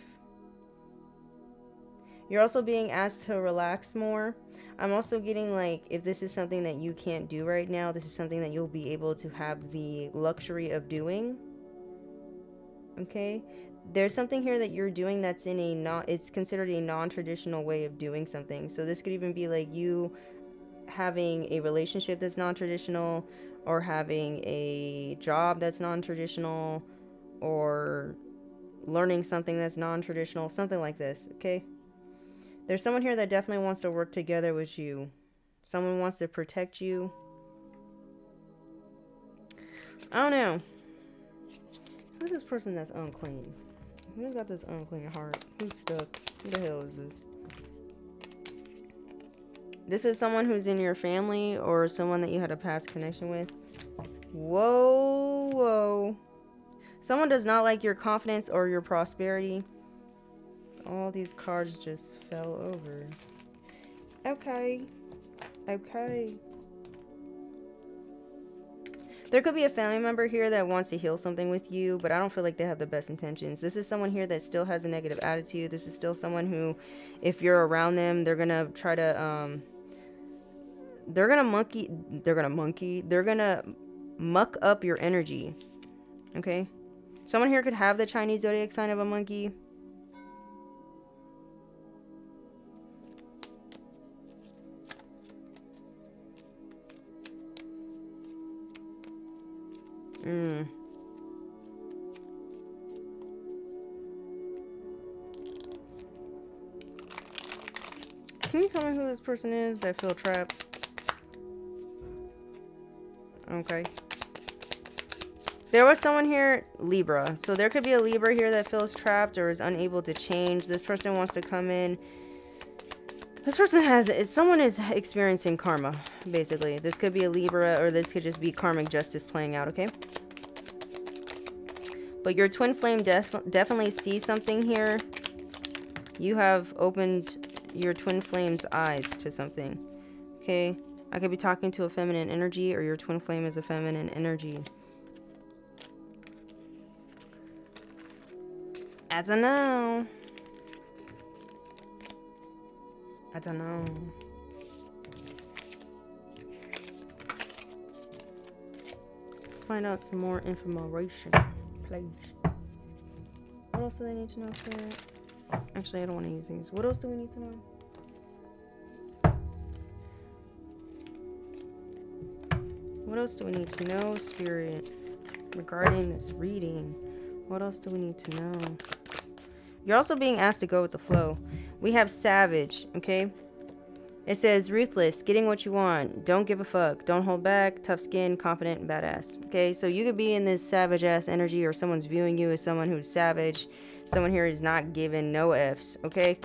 A: You're also being asked to relax more I'm also getting like if this is something that you can't do right now, this is something that you'll be able to have the luxury of doing. Okay? There's something here that you're doing that's in a not it's considered a non-traditional way of doing something. So this could even be like you having a relationship that's non-traditional or having a job that's non-traditional or learning something that's non-traditional, something like this, okay? There's someone here that definitely wants to work together with you. Someone wants to protect you. I don't know. Who's this person that's unclean? Who's got this unclean heart? Who's stuck? Who the hell is this? This is someone who's in your family or someone that you had a past connection with. Whoa, whoa. Someone does not like your confidence or your prosperity. All these cards just fell over. Okay. Okay. There could be a family member here that wants to heal something with you, but I don't feel like they have the best intentions. This is someone here that still has a negative attitude. This is still someone who, if you're around them, they're gonna try to, um, they're gonna monkey, they're gonna monkey, they're gonna muck up your energy. Okay? Someone here could have the Chinese zodiac sign of a monkey, Mm. Can you tell me who this person is that feel trapped? Okay. There was someone here, Libra. So there could be a Libra here that feels trapped or is unable to change. This person wants to come in. This person has, someone is experiencing karma, basically. This could be a Libra or this could just be karmic justice playing out, okay? But your twin flame def definitely sees something here. You have opened your twin flame's eyes to something. Okay? I could be talking to a feminine energy or your twin flame is a feminine energy. I don't know. I don't know. Let's find out some more information, please. What else do they need to know, Spirit? Actually, I don't want to use these. What else do we need to know? What else do we need to know, Spirit, regarding this reading? What else do we need to know? You're also being asked to go with the flow. We have Savage, okay? It says ruthless, getting what you want, don't give a fuck, don't hold back, tough skin, confident, and badass. Okay, so you could be in this savage ass energy, or someone's viewing you as someone who's savage, someone here is not given no F's. Okay,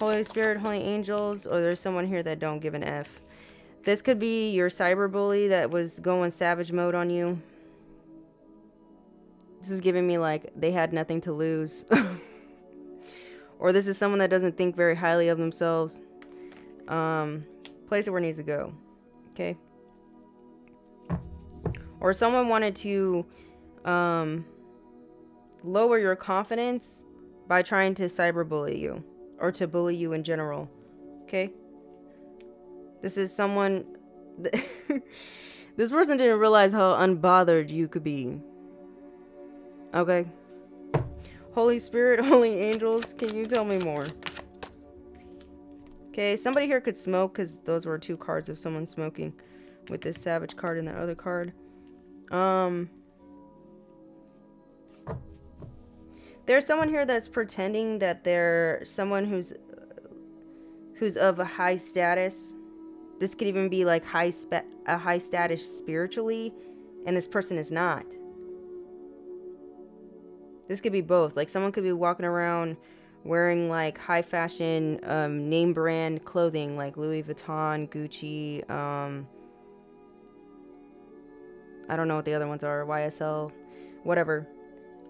A: Holy Spirit, Holy Angels, or there's someone here that don't give an F. This could be your cyber bully that was going savage mode on you. This is giving me like they had nothing to lose. [LAUGHS] or this is someone that doesn't think very highly of themselves um, place it where it needs to go. Okay. Or someone wanted to um, lower your confidence by trying to cyberbully you or to bully you in general. Okay. This is someone. [LAUGHS] this person didn't realize how unbothered you could be. Okay. Holy Spirit, [LAUGHS] Holy Angels, can you tell me more? Okay, somebody here could smoke because those were two cards of someone smoking with this savage card and that other card. Um, there's someone here that's pretending that they're someone who's who's of a high status. This could even be like high spe a high status spiritually, and this person is not. This could be both. Like someone could be walking around wearing like high fashion um, name brand clothing like Louis Vuitton, Gucci, um, I don't know what the other ones are, YSL, whatever.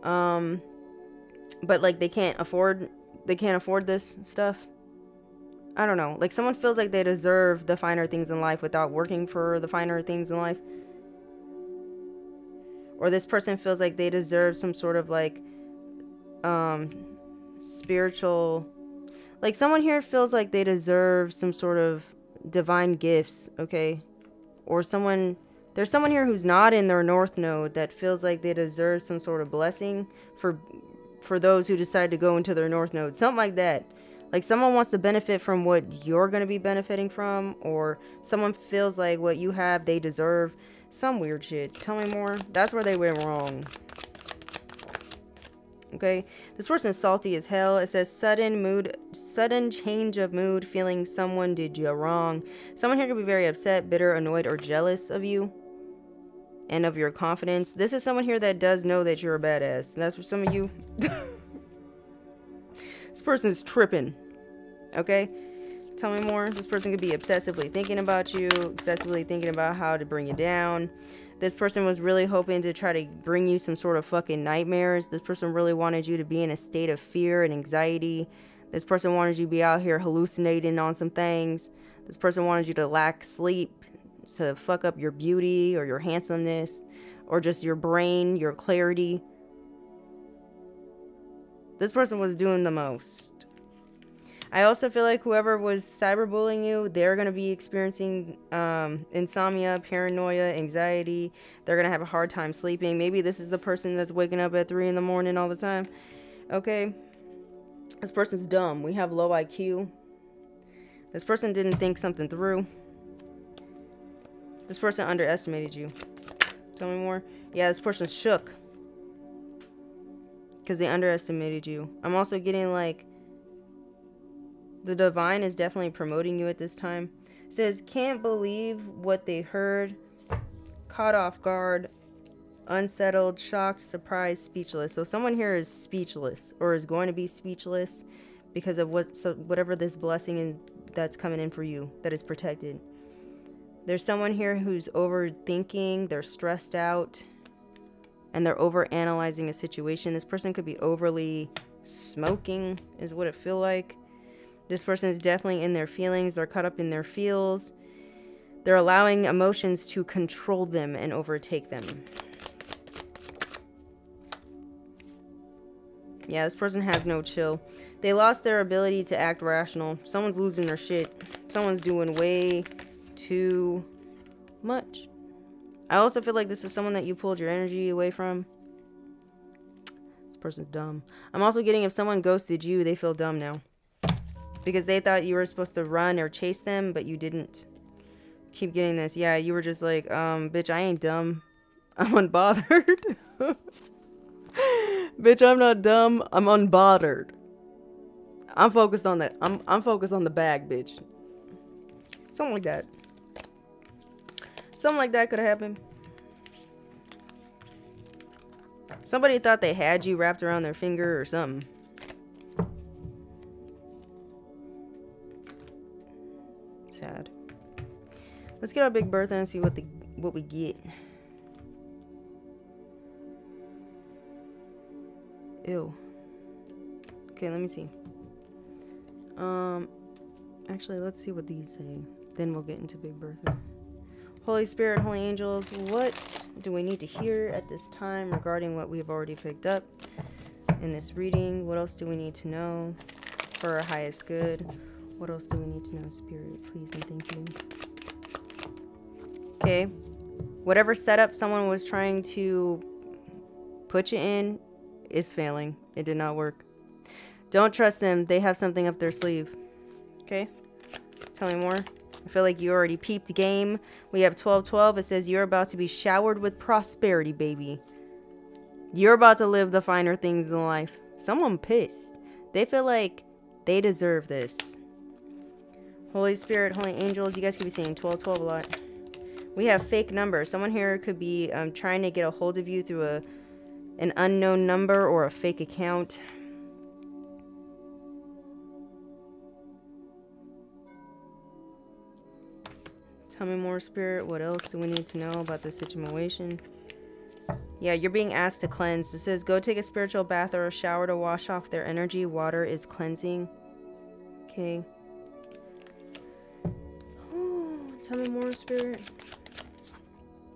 A: Um, but like they can't afford they can't afford this stuff. I don't know. Like someone feels like they deserve the finer things in life without working for the finer things in life. Or this person feels like they deserve some sort of like um spiritual like someone here feels like they deserve some sort of divine gifts, okay? Or someone there's someone here who's not in their north node that feels like they deserve some sort of blessing for for those who decide to go into their north node. Something like that. Like someone wants to benefit from what you're going to be benefiting from or someone feels like what you have they deserve. Some weird shit. Tell me more. That's where they went wrong. Okay, this person's salty as hell. It says sudden mood, sudden change of mood, feeling someone did you wrong. Someone here could be very upset, bitter, annoyed, or jealous of you and of your confidence. This is someone here that does know that you're a badass. That's for some of you. [LAUGHS] this person is tripping. Okay? Tell me more. This person could be obsessively thinking about you, obsessively thinking about how to bring you down. This person was really hoping to try to bring you some sort of fucking nightmares. This person really wanted you to be in a state of fear and anxiety. This person wanted you to be out here hallucinating on some things. This person wanted you to lack sleep, to fuck up your beauty or your handsomeness, or just your brain, your clarity. This person was doing the most. I also feel like whoever was cyberbullying you, they're going to be experiencing um, insomnia, paranoia, anxiety. They're going to have a hard time sleeping. Maybe this is the person that's waking up at 3 in the morning all the time. Okay. This person's dumb. We have low IQ. This person didn't think something through. This person underestimated you. Tell me more. Yeah, this person's shook. Because they underestimated you. I'm also getting like the divine is definitely promoting you at this time. It says, can't believe what they heard. Caught off guard. Unsettled, shocked, surprised, speechless. So someone here is speechless or is going to be speechless because of what so whatever this blessing in, that's coming in for you that is protected. There's someone here who's overthinking, they're stressed out, and they're over analyzing a situation. This person could be overly smoking, is what it feel like. This person is definitely in their feelings. They're caught up in their feels. They're allowing emotions to control them and overtake them. Yeah, this person has no chill. They lost their ability to act rational. Someone's losing their shit. Someone's doing way too much. I also feel like this is someone that you pulled your energy away from. This person's dumb. I'm also getting if someone ghosted you, they feel dumb now. Because they thought you were supposed to run or chase them, but you didn't. Keep getting this. Yeah, you were just like, um, bitch, I ain't dumb. [LAUGHS] I'm unbothered. [LAUGHS] bitch, I'm not dumb. I'm unbothered. I'm focused on that. I'm I'm focused on the bag, bitch. Something like that. Something like that could have happened. Somebody thought they had you wrapped around their finger or something. Sad. Let's get our Big Bertha and see what the what we get. Ew. Okay, let me see. Um, actually, let's see what these say. Then we'll get into Big Bertha. Holy Spirit, Holy Angels, what do we need to hear at this time regarding what we've already picked up in this reading? What else do we need to know for our highest good? What else do we need to know, Spirit? Please and thank you. Okay. Whatever setup someone was trying to put you in is failing. It did not work. Don't trust them. They have something up their sleeve. Okay? Tell me more. I feel like you already peeped game. We have 1212. It says you're about to be showered with prosperity, baby. You're about to live the finer things in life. Someone pissed. They feel like they deserve this. Holy Spirit, Holy Angels. You guys could be saying 1212 a lot. We have fake numbers. Someone here could be um, trying to get a hold of you through a an unknown number or a fake account. Tell me more, Spirit. What else do we need to know about this situation? Yeah, you're being asked to cleanse. It says, go take a spiritual bath or a shower to wash off their energy. Water is cleansing. Okay. Tell me more, Spirit.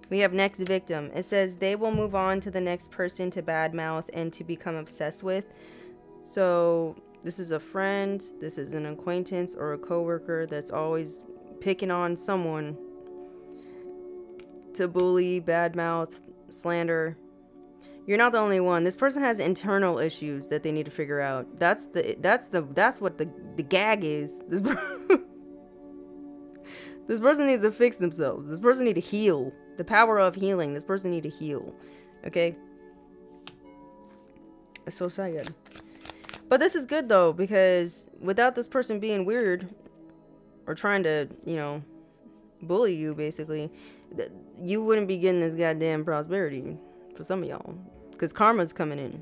A: We have next victim. It says they will move on to the next person to badmouth and to become obsessed with. So this is a friend, this is an acquaintance or a coworker that's always picking on someone to bully, badmouth, slander. You're not the only one. This person has internal issues that they need to figure out. That's the that's the that's what the the gag is. [LAUGHS] This This person needs to fix themselves. This person need to heal. The power of healing. This person need to heal. Okay? It's so sad. But this is good though because without this person being weird, or trying to, you know, bully you basically, you wouldn't be getting this goddamn prosperity for some of y'all because karma's coming in.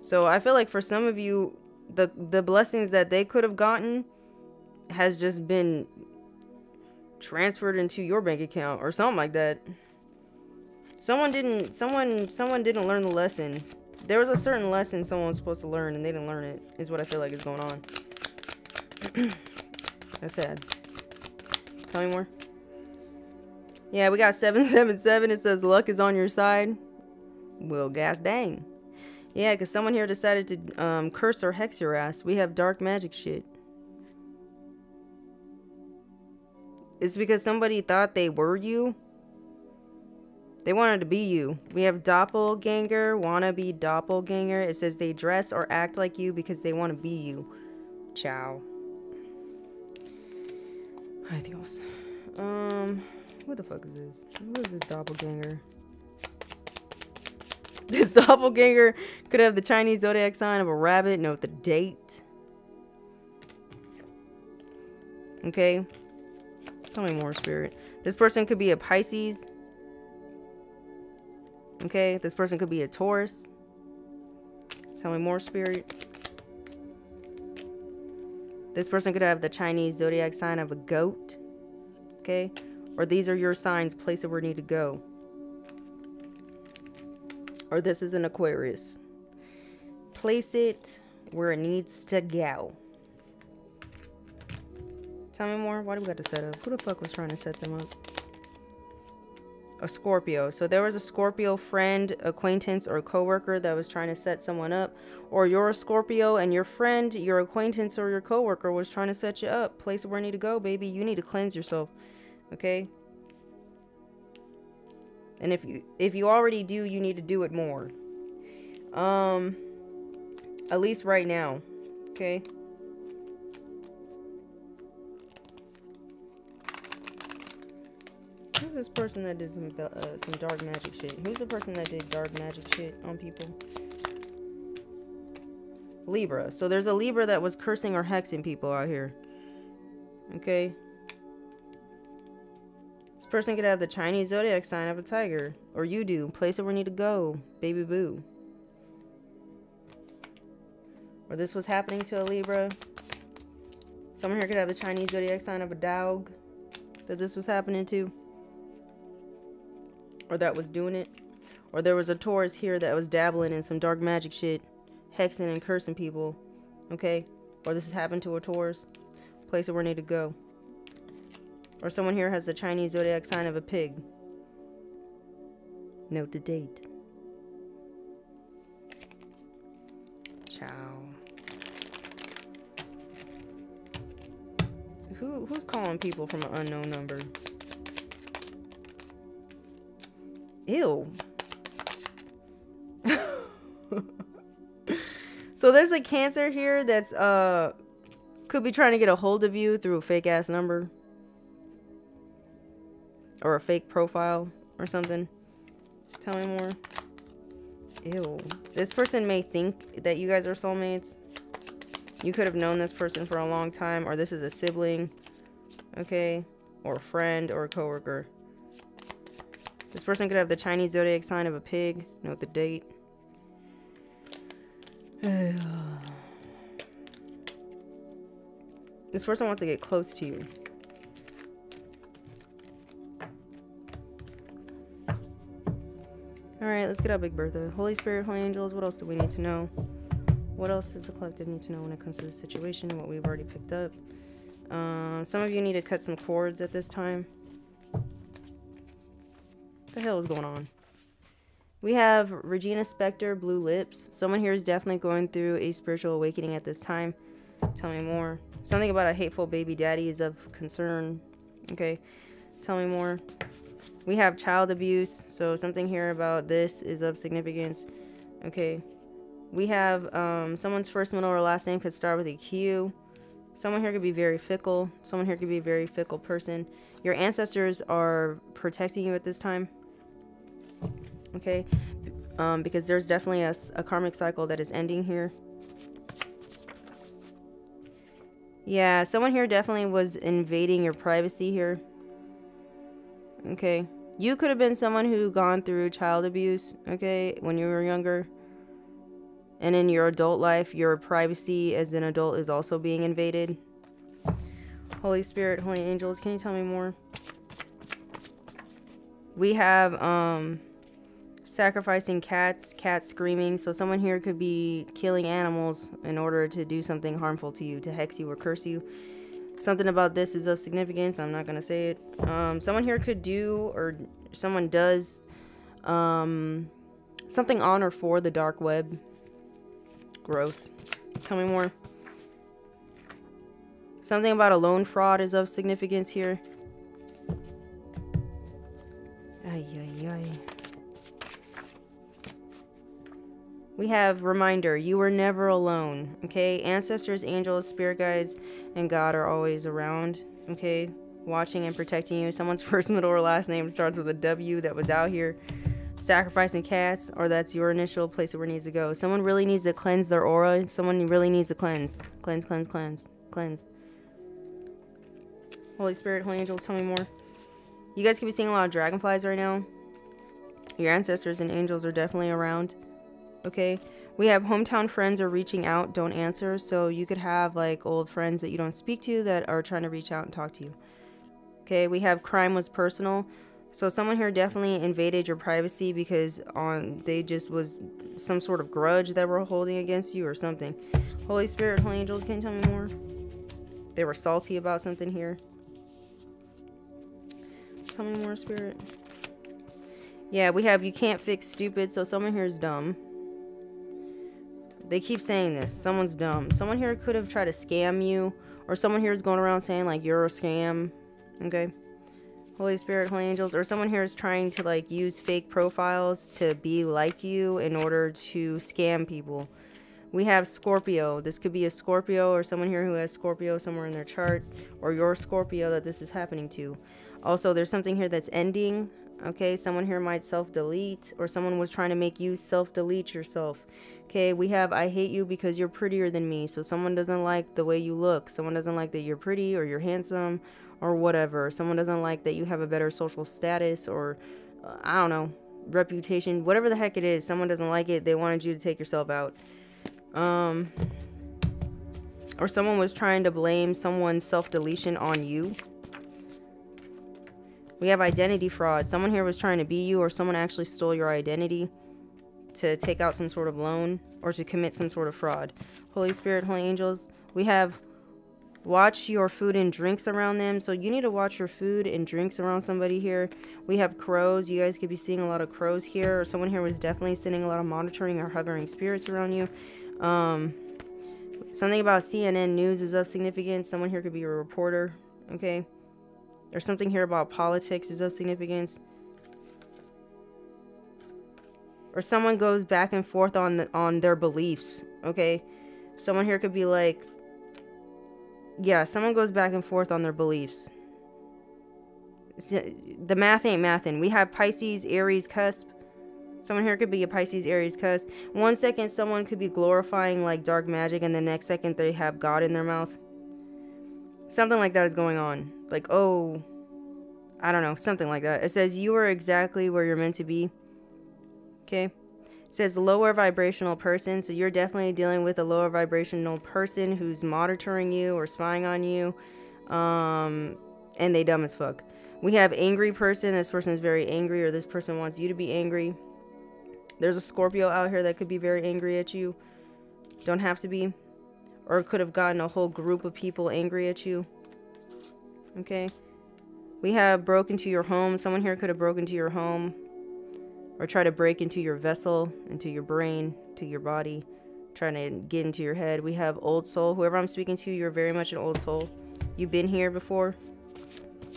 A: So I feel like for some of you, the the blessings that they could have gotten has just been transferred into your bank account or something like that. Someone didn't someone someone didn't learn the lesson. There was a certain lesson someone was supposed to learn and they didn't learn it. Is what I feel like is going on. [CLEARS THROAT] That's sad. Tell me more. Yeah, we got 777. [LAUGHS] It says luck is on your side. Well, gosh dang. Yeah, because someone here decided to um, curse or hex your ass. We have dark magic shit. It's because somebody thought they were you. They wanted to be you. We have doppelganger, wanna doppelganger. It says they dress or act like you because they want to be you. Ciao. Adios. Um, what the fuck is this? What is this doppelganger? [LAUGHS] This doppelganger could have the Chinese zodiac sign of a rabbit. Note the date. Okay. Tell me more, Spirit. This person could be a Pisces. Okay. This person could be a Taurus. Tell me more, Spirit. This person could have the Chinese zodiac sign of a goat. Okay? Or these are your signs. Place it where you need to go. Or this is an Aquarius. Place it where it needs to go. Tell me more. Why do we got to set up? Who the fuck was trying to set them up? A Scorpio. So there was a Scorpio friend, acquaintance, or coworker that was trying to set someone up, or you're a Scorpio and your friend, your acquaintance, or your coworker was trying to set you up. Place where you need to go, baby. You need to cleanse yourself. Okay. And if you if you already do, you need to do it more. Um, at least right now. Okay. Who's this person that did some uh, some dark magic shit? Who's the person that did dark magic shit on people? Libra. So there's a Libra that was cursing or hexing people out here. Okay. This person could have the Chinese zodiac sign of a tiger. Or you do. Place it where you need to go. Baby boo. Or this was happening to a Libra. Someone here could have the Chinese zodiac sign of a dog. That this was happening to or that was doing it. Or there was a Taurus here that was dabbling in some dark magic shit, hexing and cursing people. Okay? Or this has happened to a Taurus. Place where I need to go. Or someone here has the Chinese zodiac sign of a pig. Note the date. Ciao. Who who's calling people from an unknown number? Ew. so there's a cancer here that's uh could be trying to get a hold of you through a fake ass number or a fake profile or something. Tell me more. Ew. This person may think that you guys are soulmates. You could have known this person for a long time or this is a sibling. Okay? Or a friend or a coworker. This person could have the Chinese zodiac sign of a pig. Note the date. [SIGHS] this person wants to get close to you. Alright, let's get out Big Bertha. Holy Spirit, Holy Angels, what else do we need to know? What else does the collective need to know when it comes to this situation? and What we've already picked up. Um, some of you need to cut some cords at this time the hell is going on? We have Regina Spektor, Blue Lips. Someone here is definitely going through a spiritual awakening at this time. Tell me more. Something about a hateful baby daddy is of concern. Okay. Tell me more. We have child abuse. So something here about this is of significance. Okay. We have um, someone's first, middle, or last name could start with a Q. Someone here could be very fickle. Someone here could be a very fickle person. Your ancestors are protecting you at this time okay? Um, because there's definitely a, a karmic cycle that is ending here. Yeah someone here definitely was invading your privacy here. Okay. You could have been someone who gone through child abuse okay when you were younger. And in your adult life your privacy as an adult is also being invaded. Holy spirit holy angels can you tell me more? We have um sacrificing cats, cats screaming. So someone here could be killing animals in order to do something harmful to you, to hex you or curse you. Something about this is of significance. I'm not going to say it. Um, someone here could do or someone does um, something on or for the dark web. Gross. Tell me more. Something about a loan fraud is of significance here. Ay, ay, ay. We have reminder, you were never alone, okay? Ancestors, angels, spirit guides, and God are always around, okay? Watching and protecting you. Someone's [LAUGHS] first, middle, or last name starts with a W that was out here sacrificing cats, or that's your initial place where it needs to go. Someone really needs to cleanse their aura. Someone really needs to cleanse. Cleanse, cleanse, cleanse, cleanse. Holy Spirit, Holy Angels, tell me more. You guys could be seeing a lot of dragonflies right now. Your ancestors and angels are definitely around okay? We have hometown friends are reaching out, don't answer. So you could have like old friends that you don't speak to that are trying to reach out and talk to you. Okay, we have crime was personal. So someone here definitely invaded your privacy because on they just was some sort of grudge that were holding against you or something. Holy Spirit, Holy Angels, can you tell me more? They were salty about something here. Tell me more, Spirit. Yeah, we have you can't fix stupid, so someone here is dumb. They keep saying this. Someone's dumb. Someone here could have tried to scam you, or someone here is going around saying like you're a scam. Okay. Holy Spirit, Holy Angels, or someone here is trying to like use fake profiles to be like you in order to scam people. We have Scorpio. This could be a Scorpio or someone here who has Scorpio somewhere in their chart, or your Scorpio that this is happening to. Also, there's something here that's ending. Okay, someone here might self delete, or someone was trying to make you self delete yourself. Okay, we have I hate you because you're prettier than me. So someone doesn't like the way you look. Someone doesn't like that you're pretty or you're handsome or whatever. Someone doesn't like that you have a better social status or uh, I don't know, reputation, whatever the heck it is. Someone doesn't like it. They wanted you to take yourself out. Um or someone was trying to blame someone's self-deletion on you. We have identity fraud. Someone here was trying to be you or someone actually stole your identity to take out some sort of loan or to commit some sort of fraud. Holy Spirit, Holy Angels, we have watch your food and drinks around them. So you need to watch your food and drinks around somebody here. We have crows. You guys could be seeing a lot of crows here. Or someone here was definitely sending a lot of monitoring or hovering spirits around you. Um, something about CNN News is of significance. Someone here could be a reporter. Okay. There's something here about politics is of significance or someone goes back and forth on the, on their beliefs okay? Someone here could be like yeah someone goes back and forth on their beliefs. The math ain't mathin. We have pisces aries cusp. Someone here could be a pisces aries cusp. One second someone could be glorifying like dark magic and the next second they have god in their mouth. Something like that is going on. Like oh i don't know something like that. It says you are exactly where you're meant to be Okay. It says lower vibrational person. So you're definitely dealing with a lower vibrational person who's monitoring you or spying on you. Um, and they dumb as fuck. We have angry person. This person is very angry or this person wants you to be angry. There's a Scorpio out here that could be very angry at you. Don't have to be. Or could have gotten a whole group of people angry at you. Okay. We have broken to your home. Someone here could have broken to your home or try to break into your vessel, into your brain, to your body, trying to get into your head. We have old soul. Whoever I'm speaking to, you're very much an old soul. You've been here before.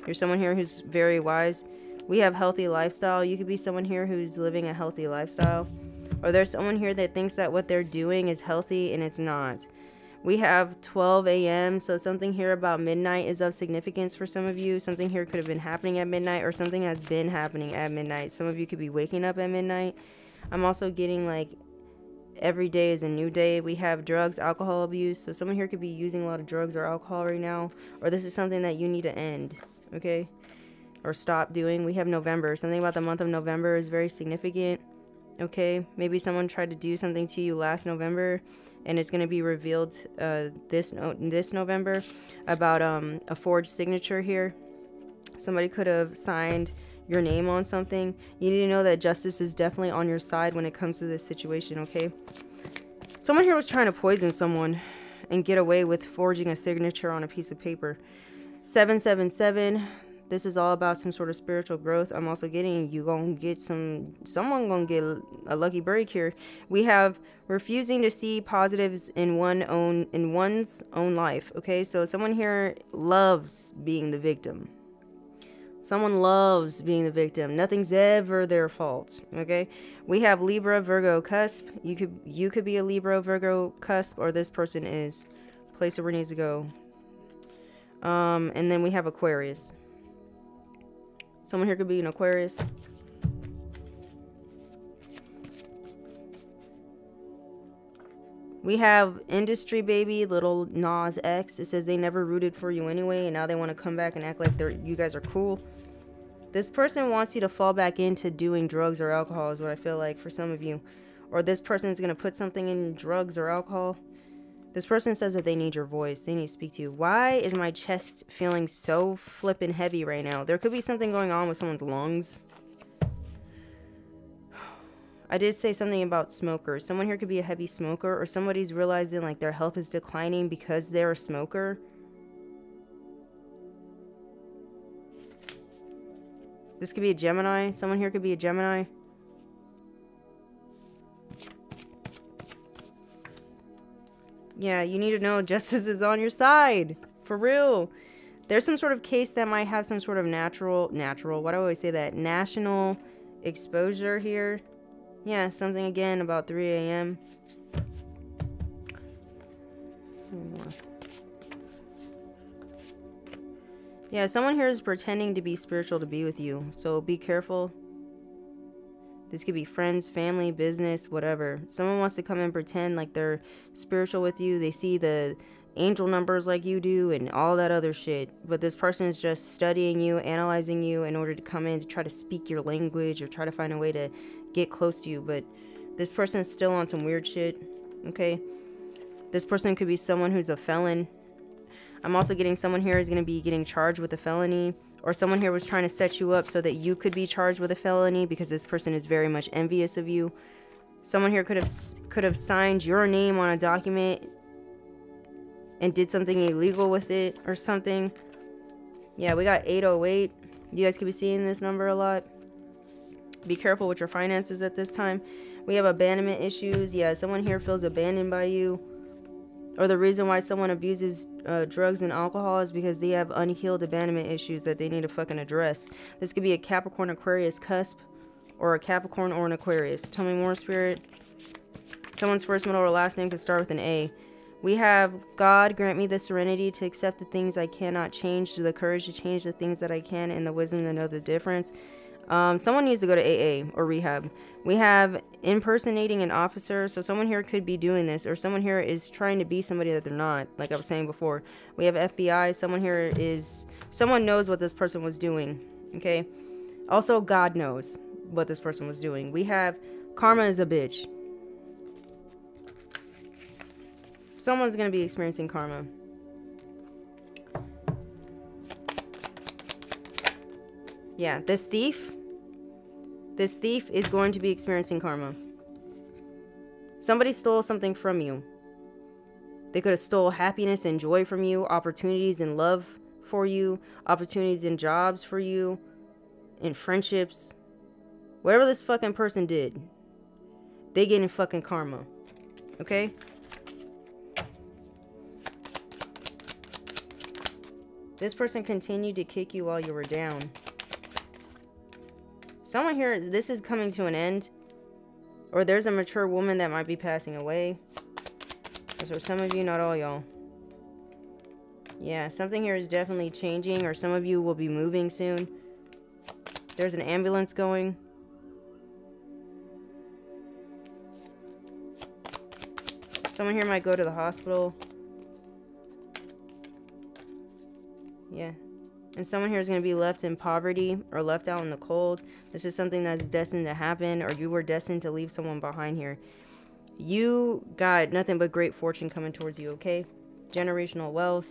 A: You're someone here who's very wise. We have healthy lifestyle. You could be someone here who's living a healthy lifestyle. Or there's someone here that thinks that what they're doing is healthy and it's not. We have 12 a.m. So something here about midnight is of significance for some of you. Something here could have been happening at midnight or something has been happening at midnight. Some of you could be waking up at midnight. I'm also getting like every day is a new day. We have drugs, alcohol abuse. So someone here could be using a lot of drugs or alcohol right now. Or this is something that you need to end. Okay? Or stop doing. We have November. Something about the month of November is very significant. Okay? Maybe someone tried to do something to you last November and it's going to be revealed uh, this no- this November about um, a forged signature here. Somebody could have signed your name on something. You need to know that justice is definitely on your side when it comes to this situation, okay? Someone here was trying to poison someone and get away with forging a signature on a piece of paper. 777 this is all about some sort of spiritual growth. I'm also getting you gonna get some someone gonna get a lucky break here. We have refusing to see positives in one own in one's own life. Okay, so someone here loves being the victim. Someone loves being the victim. Nothing's ever their fault. Okay, we have Libra, Virgo, cusp. You could you could be a Libra, Virgo, cusp, or this person is. Place where needs to go. Um, and then we have Aquarius. Someone here could be an Aquarius. We have Industry Baby, Lil Nas X. It says they never rooted for you anyway, and now they want to come back and act like they're you guys are cool. This person wants you to fall back into doing drugs or alcohol, is what I feel like for some of you. Or this person is going to put something in drugs or alcohol. This person says that they need your voice. They need to speak to you. Why is my chest feeling so flippin' heavy right now? There could be something going on with someone's lungs. [SIGHS] I did say something about smokers. Someone here could be a heavy smoker or somebody's realizing like their health is declining because they're a smoker. This could be a Gemini. Someone here could be a Gemini. Yeah, you need to know [LAUGHS] justice is on your side. For real. There's some sort of case that might have some sort of natural, natural, why do I always say that? National exposure here. Yeah, something again about 3 a.m. Yeah, someone here is pretending to be spiritual to be with you. So be careful. This could be friends, family, business, whatever. Someone wants to come and pretend like they're spiritual with you. They see the angel numbers like you do and all that other shit. But this person is just studying you, analyzing you in order to come in to try to speak your language or try to find a way to get close to you. But this person is still on some weird shit. Okay? This person could be someone who's a felon. I'm also getting someone here is going to be getting charged with a felony or someone here was trying to set you up so that you could be charged with a felony because this person is very much envious of you. Someone here could have could have signed your name on a document and did something illegal with it or something. Yeah, we got 808. You guys could be seeing this number a lot. Be careful with your finances at this time. We have abandonment issues. Yeah, someone here feels abandoned by you or the reason why someone abuses uh, drugs and alcohol is because they have unhealed abandonment issues that they need to fucking address. This could be a Capricorn Aquarius cusp or a Capricorn or an Aquarius. Tell me more, Spirit. Someone's first, middle, or last name could start with an A. We have God grant me the serenity to accept the things I cannot change, the courage to change the things that I can, and the wisdom to know the difference. Um, someone needs to go to AA or rehab. We have impersonating an officer. So someone here could be doing this, or someone here is trying to be somebody that they're not. Like I was saying before, we have FBI. Someone here is someone knows what this person was doing. Okay. Also, God knows what this person was doing. We have karma is a bitch. Someone's gonna be experiencing karma. Yeah, this thief this thief is going to be experiencing karma. Somebody stole something from you. They could have stole happiness and joy from you, opportunities and love for you, opportunities and jobs for you, and friendships. Whatever this fucking person did, they getting fucking karma. Okay? This person continued to kick you while you were down. Someone here, this is coming to an end. Or there's a mature woman that might be passing away. For some of you, not all y'all. Yeah, something here is definitely changing. Or some of you will be moving soon. There's an ambulance going. Someone here might go to the hospital. Yeah, and someone here is going to be left in poverty or left out in the cold. This is something that's destined to happen, or you were destined to leave someone behind here. You got nothing but great fortune coming towards you, okay? Generational wealth.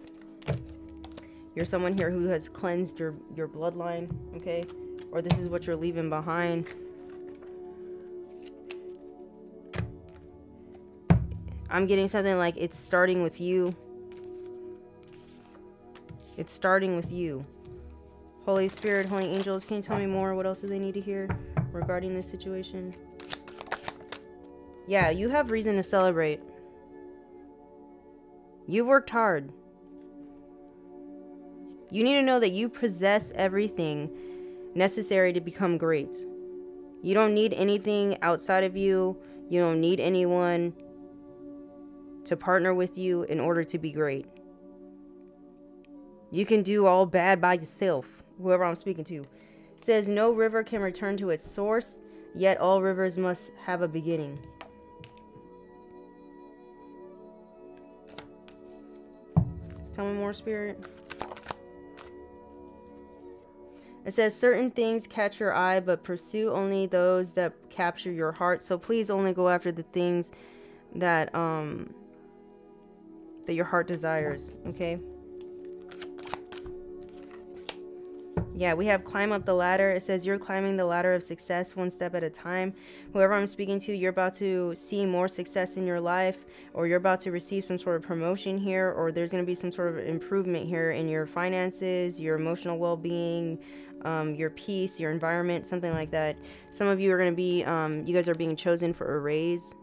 A: You're someone here who has cleansed your, your bloodline, okay? Or this is what you're leaving behind. I'm getting something like it's starting with you. It's starting with you. Holy Spirit, Holy Angels, can you tell me more? What else do they need to hear regarding this situation? Yeah, you have reason to celebrate. You worked hard. You need to know that you possess everything necessary to become great. You don't need anything outside of you. You don't need anyone to partner with you in order to be great. You can do all bad by yourself, whoever I'm speaking to. says no river can return to its source, yet all rivers must have a beginning. Tell me more, Spirit. It says certain things catch your eye, but pursue only those that capture your heart. So please only go after the things that um that your heart desires, okay? Yeah, we have climb up the ladder. It says you're climbing the ladder of success one step at a time. Whoever I'm speaking to, you're about to see more success in your life, or you're about to receive some sort of promotion here, or there's going to be some sort of improvement here in your finances, your emotional well being, um, your peace, your environment, something like that. Some of you are going to be, um, you guys are being chosen for a raise,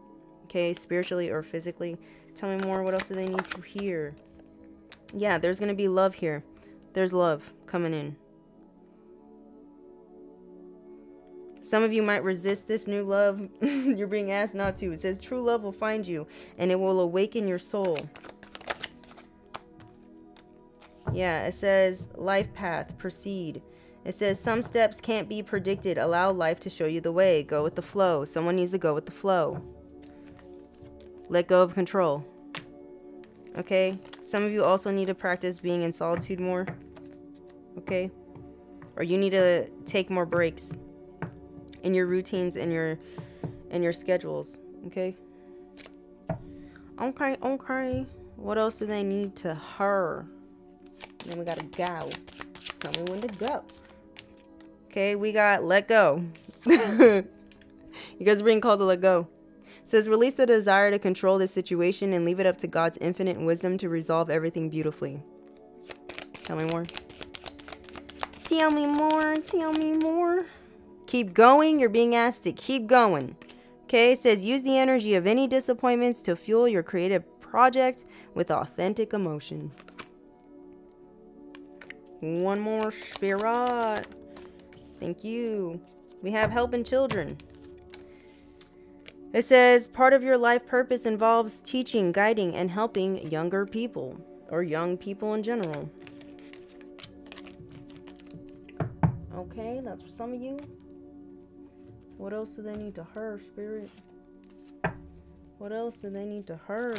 A: okay, spiritually or physically. Tell me more. What else do they need to hear? Yeah, there's going to be love here. There's love coming in. Some of you might resist this new love. [LAUGHS] You're being asked not to. It says true love will find you and it will awaken your soul. Yeah, it says life path, proceed. It says some steps can't be predicted. Allow life to show you the way. Go with the flow. Someone needs to go with the flow. Let go of control. Okay? Some of you also need to practice being in solitude more. Okay? Or you need to take more breaks in your routines and your and your schedules. Okay. Okay, okay. What else do they need to her? Then we gotta go. Tell me when to go. Okay, we got let go. [LAUGHS] you guys are being called to let go. Says release the desire to control this situation and leave it up to God's infinite wisdom to resolve everything beautifully. Tell me more. Tell me more. Tell me more. Keep going. You're being asked to keep going. Okay, it says use the energy of any disappointments to fuel your creative project with authentic emotion. One more spirit. Thank you. We have helping children. It says part of your life purpose involves teaching, guiding, and helping younger people or young people in general. Okay, that's for some of you. What else do they need to her, spirit? What else do they need to her?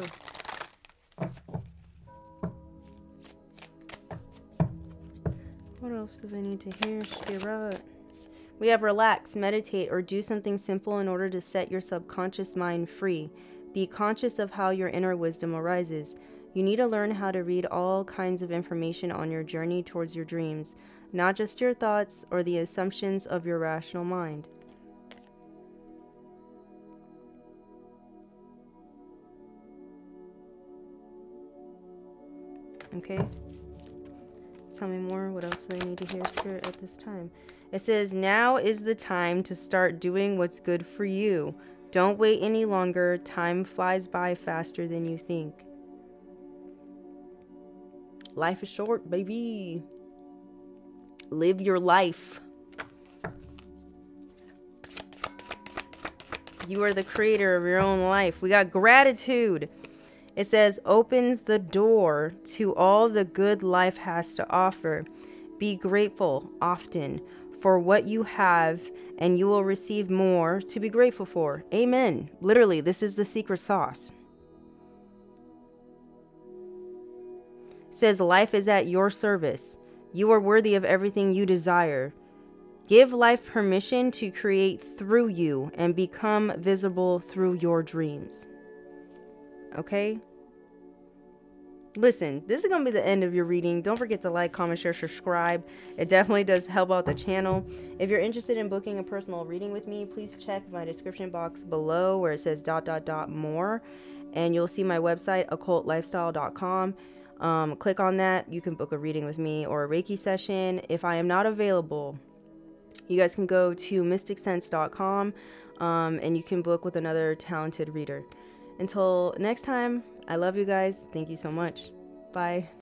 A: What else do they need to hear, spirit? We have relax, meditate, or do something simple in order to set your subconscious mind free. Be conscious of how your inner wisdom arises. You need to learn how to read all kinds of information on your journey towards your dreams, not just your thoughts or the assumptions of your rational mind. Okay? Tell me more. What else do they need to hear, Spirit, at this time? It says, Now is the time to start doing what's good for you. Don't wait any longer. Time flies by faster than you think. Life is short, baby. Live your life. You are the creator of your own life. We got gratitude. It says, opens the door to all the good life has to offer. Be grateful often for what you have, and you will receive more to be grateful for. Amen. Literally, this is the secret sauce. It says, life is at your service. You are worthy of everything you desire. Give life permission to create through you and become visible through your dreams. Okay? Listen, this is going to be the end of your reading. Don't forget to like, comment, share, subscribe. It definitely does help out the channel. If you're interested in booking a personal reading with me, please check my description box below where it says dot dot dot more. And you'll see my website, occultlifestyle.com. Um, click on that. You can book a reading with me or a Reiki session. If I am not available, you guys can go to mysticsense.com um, and you can book with another talented reader. Until next time, I love you guys. Thank you so much. Bye.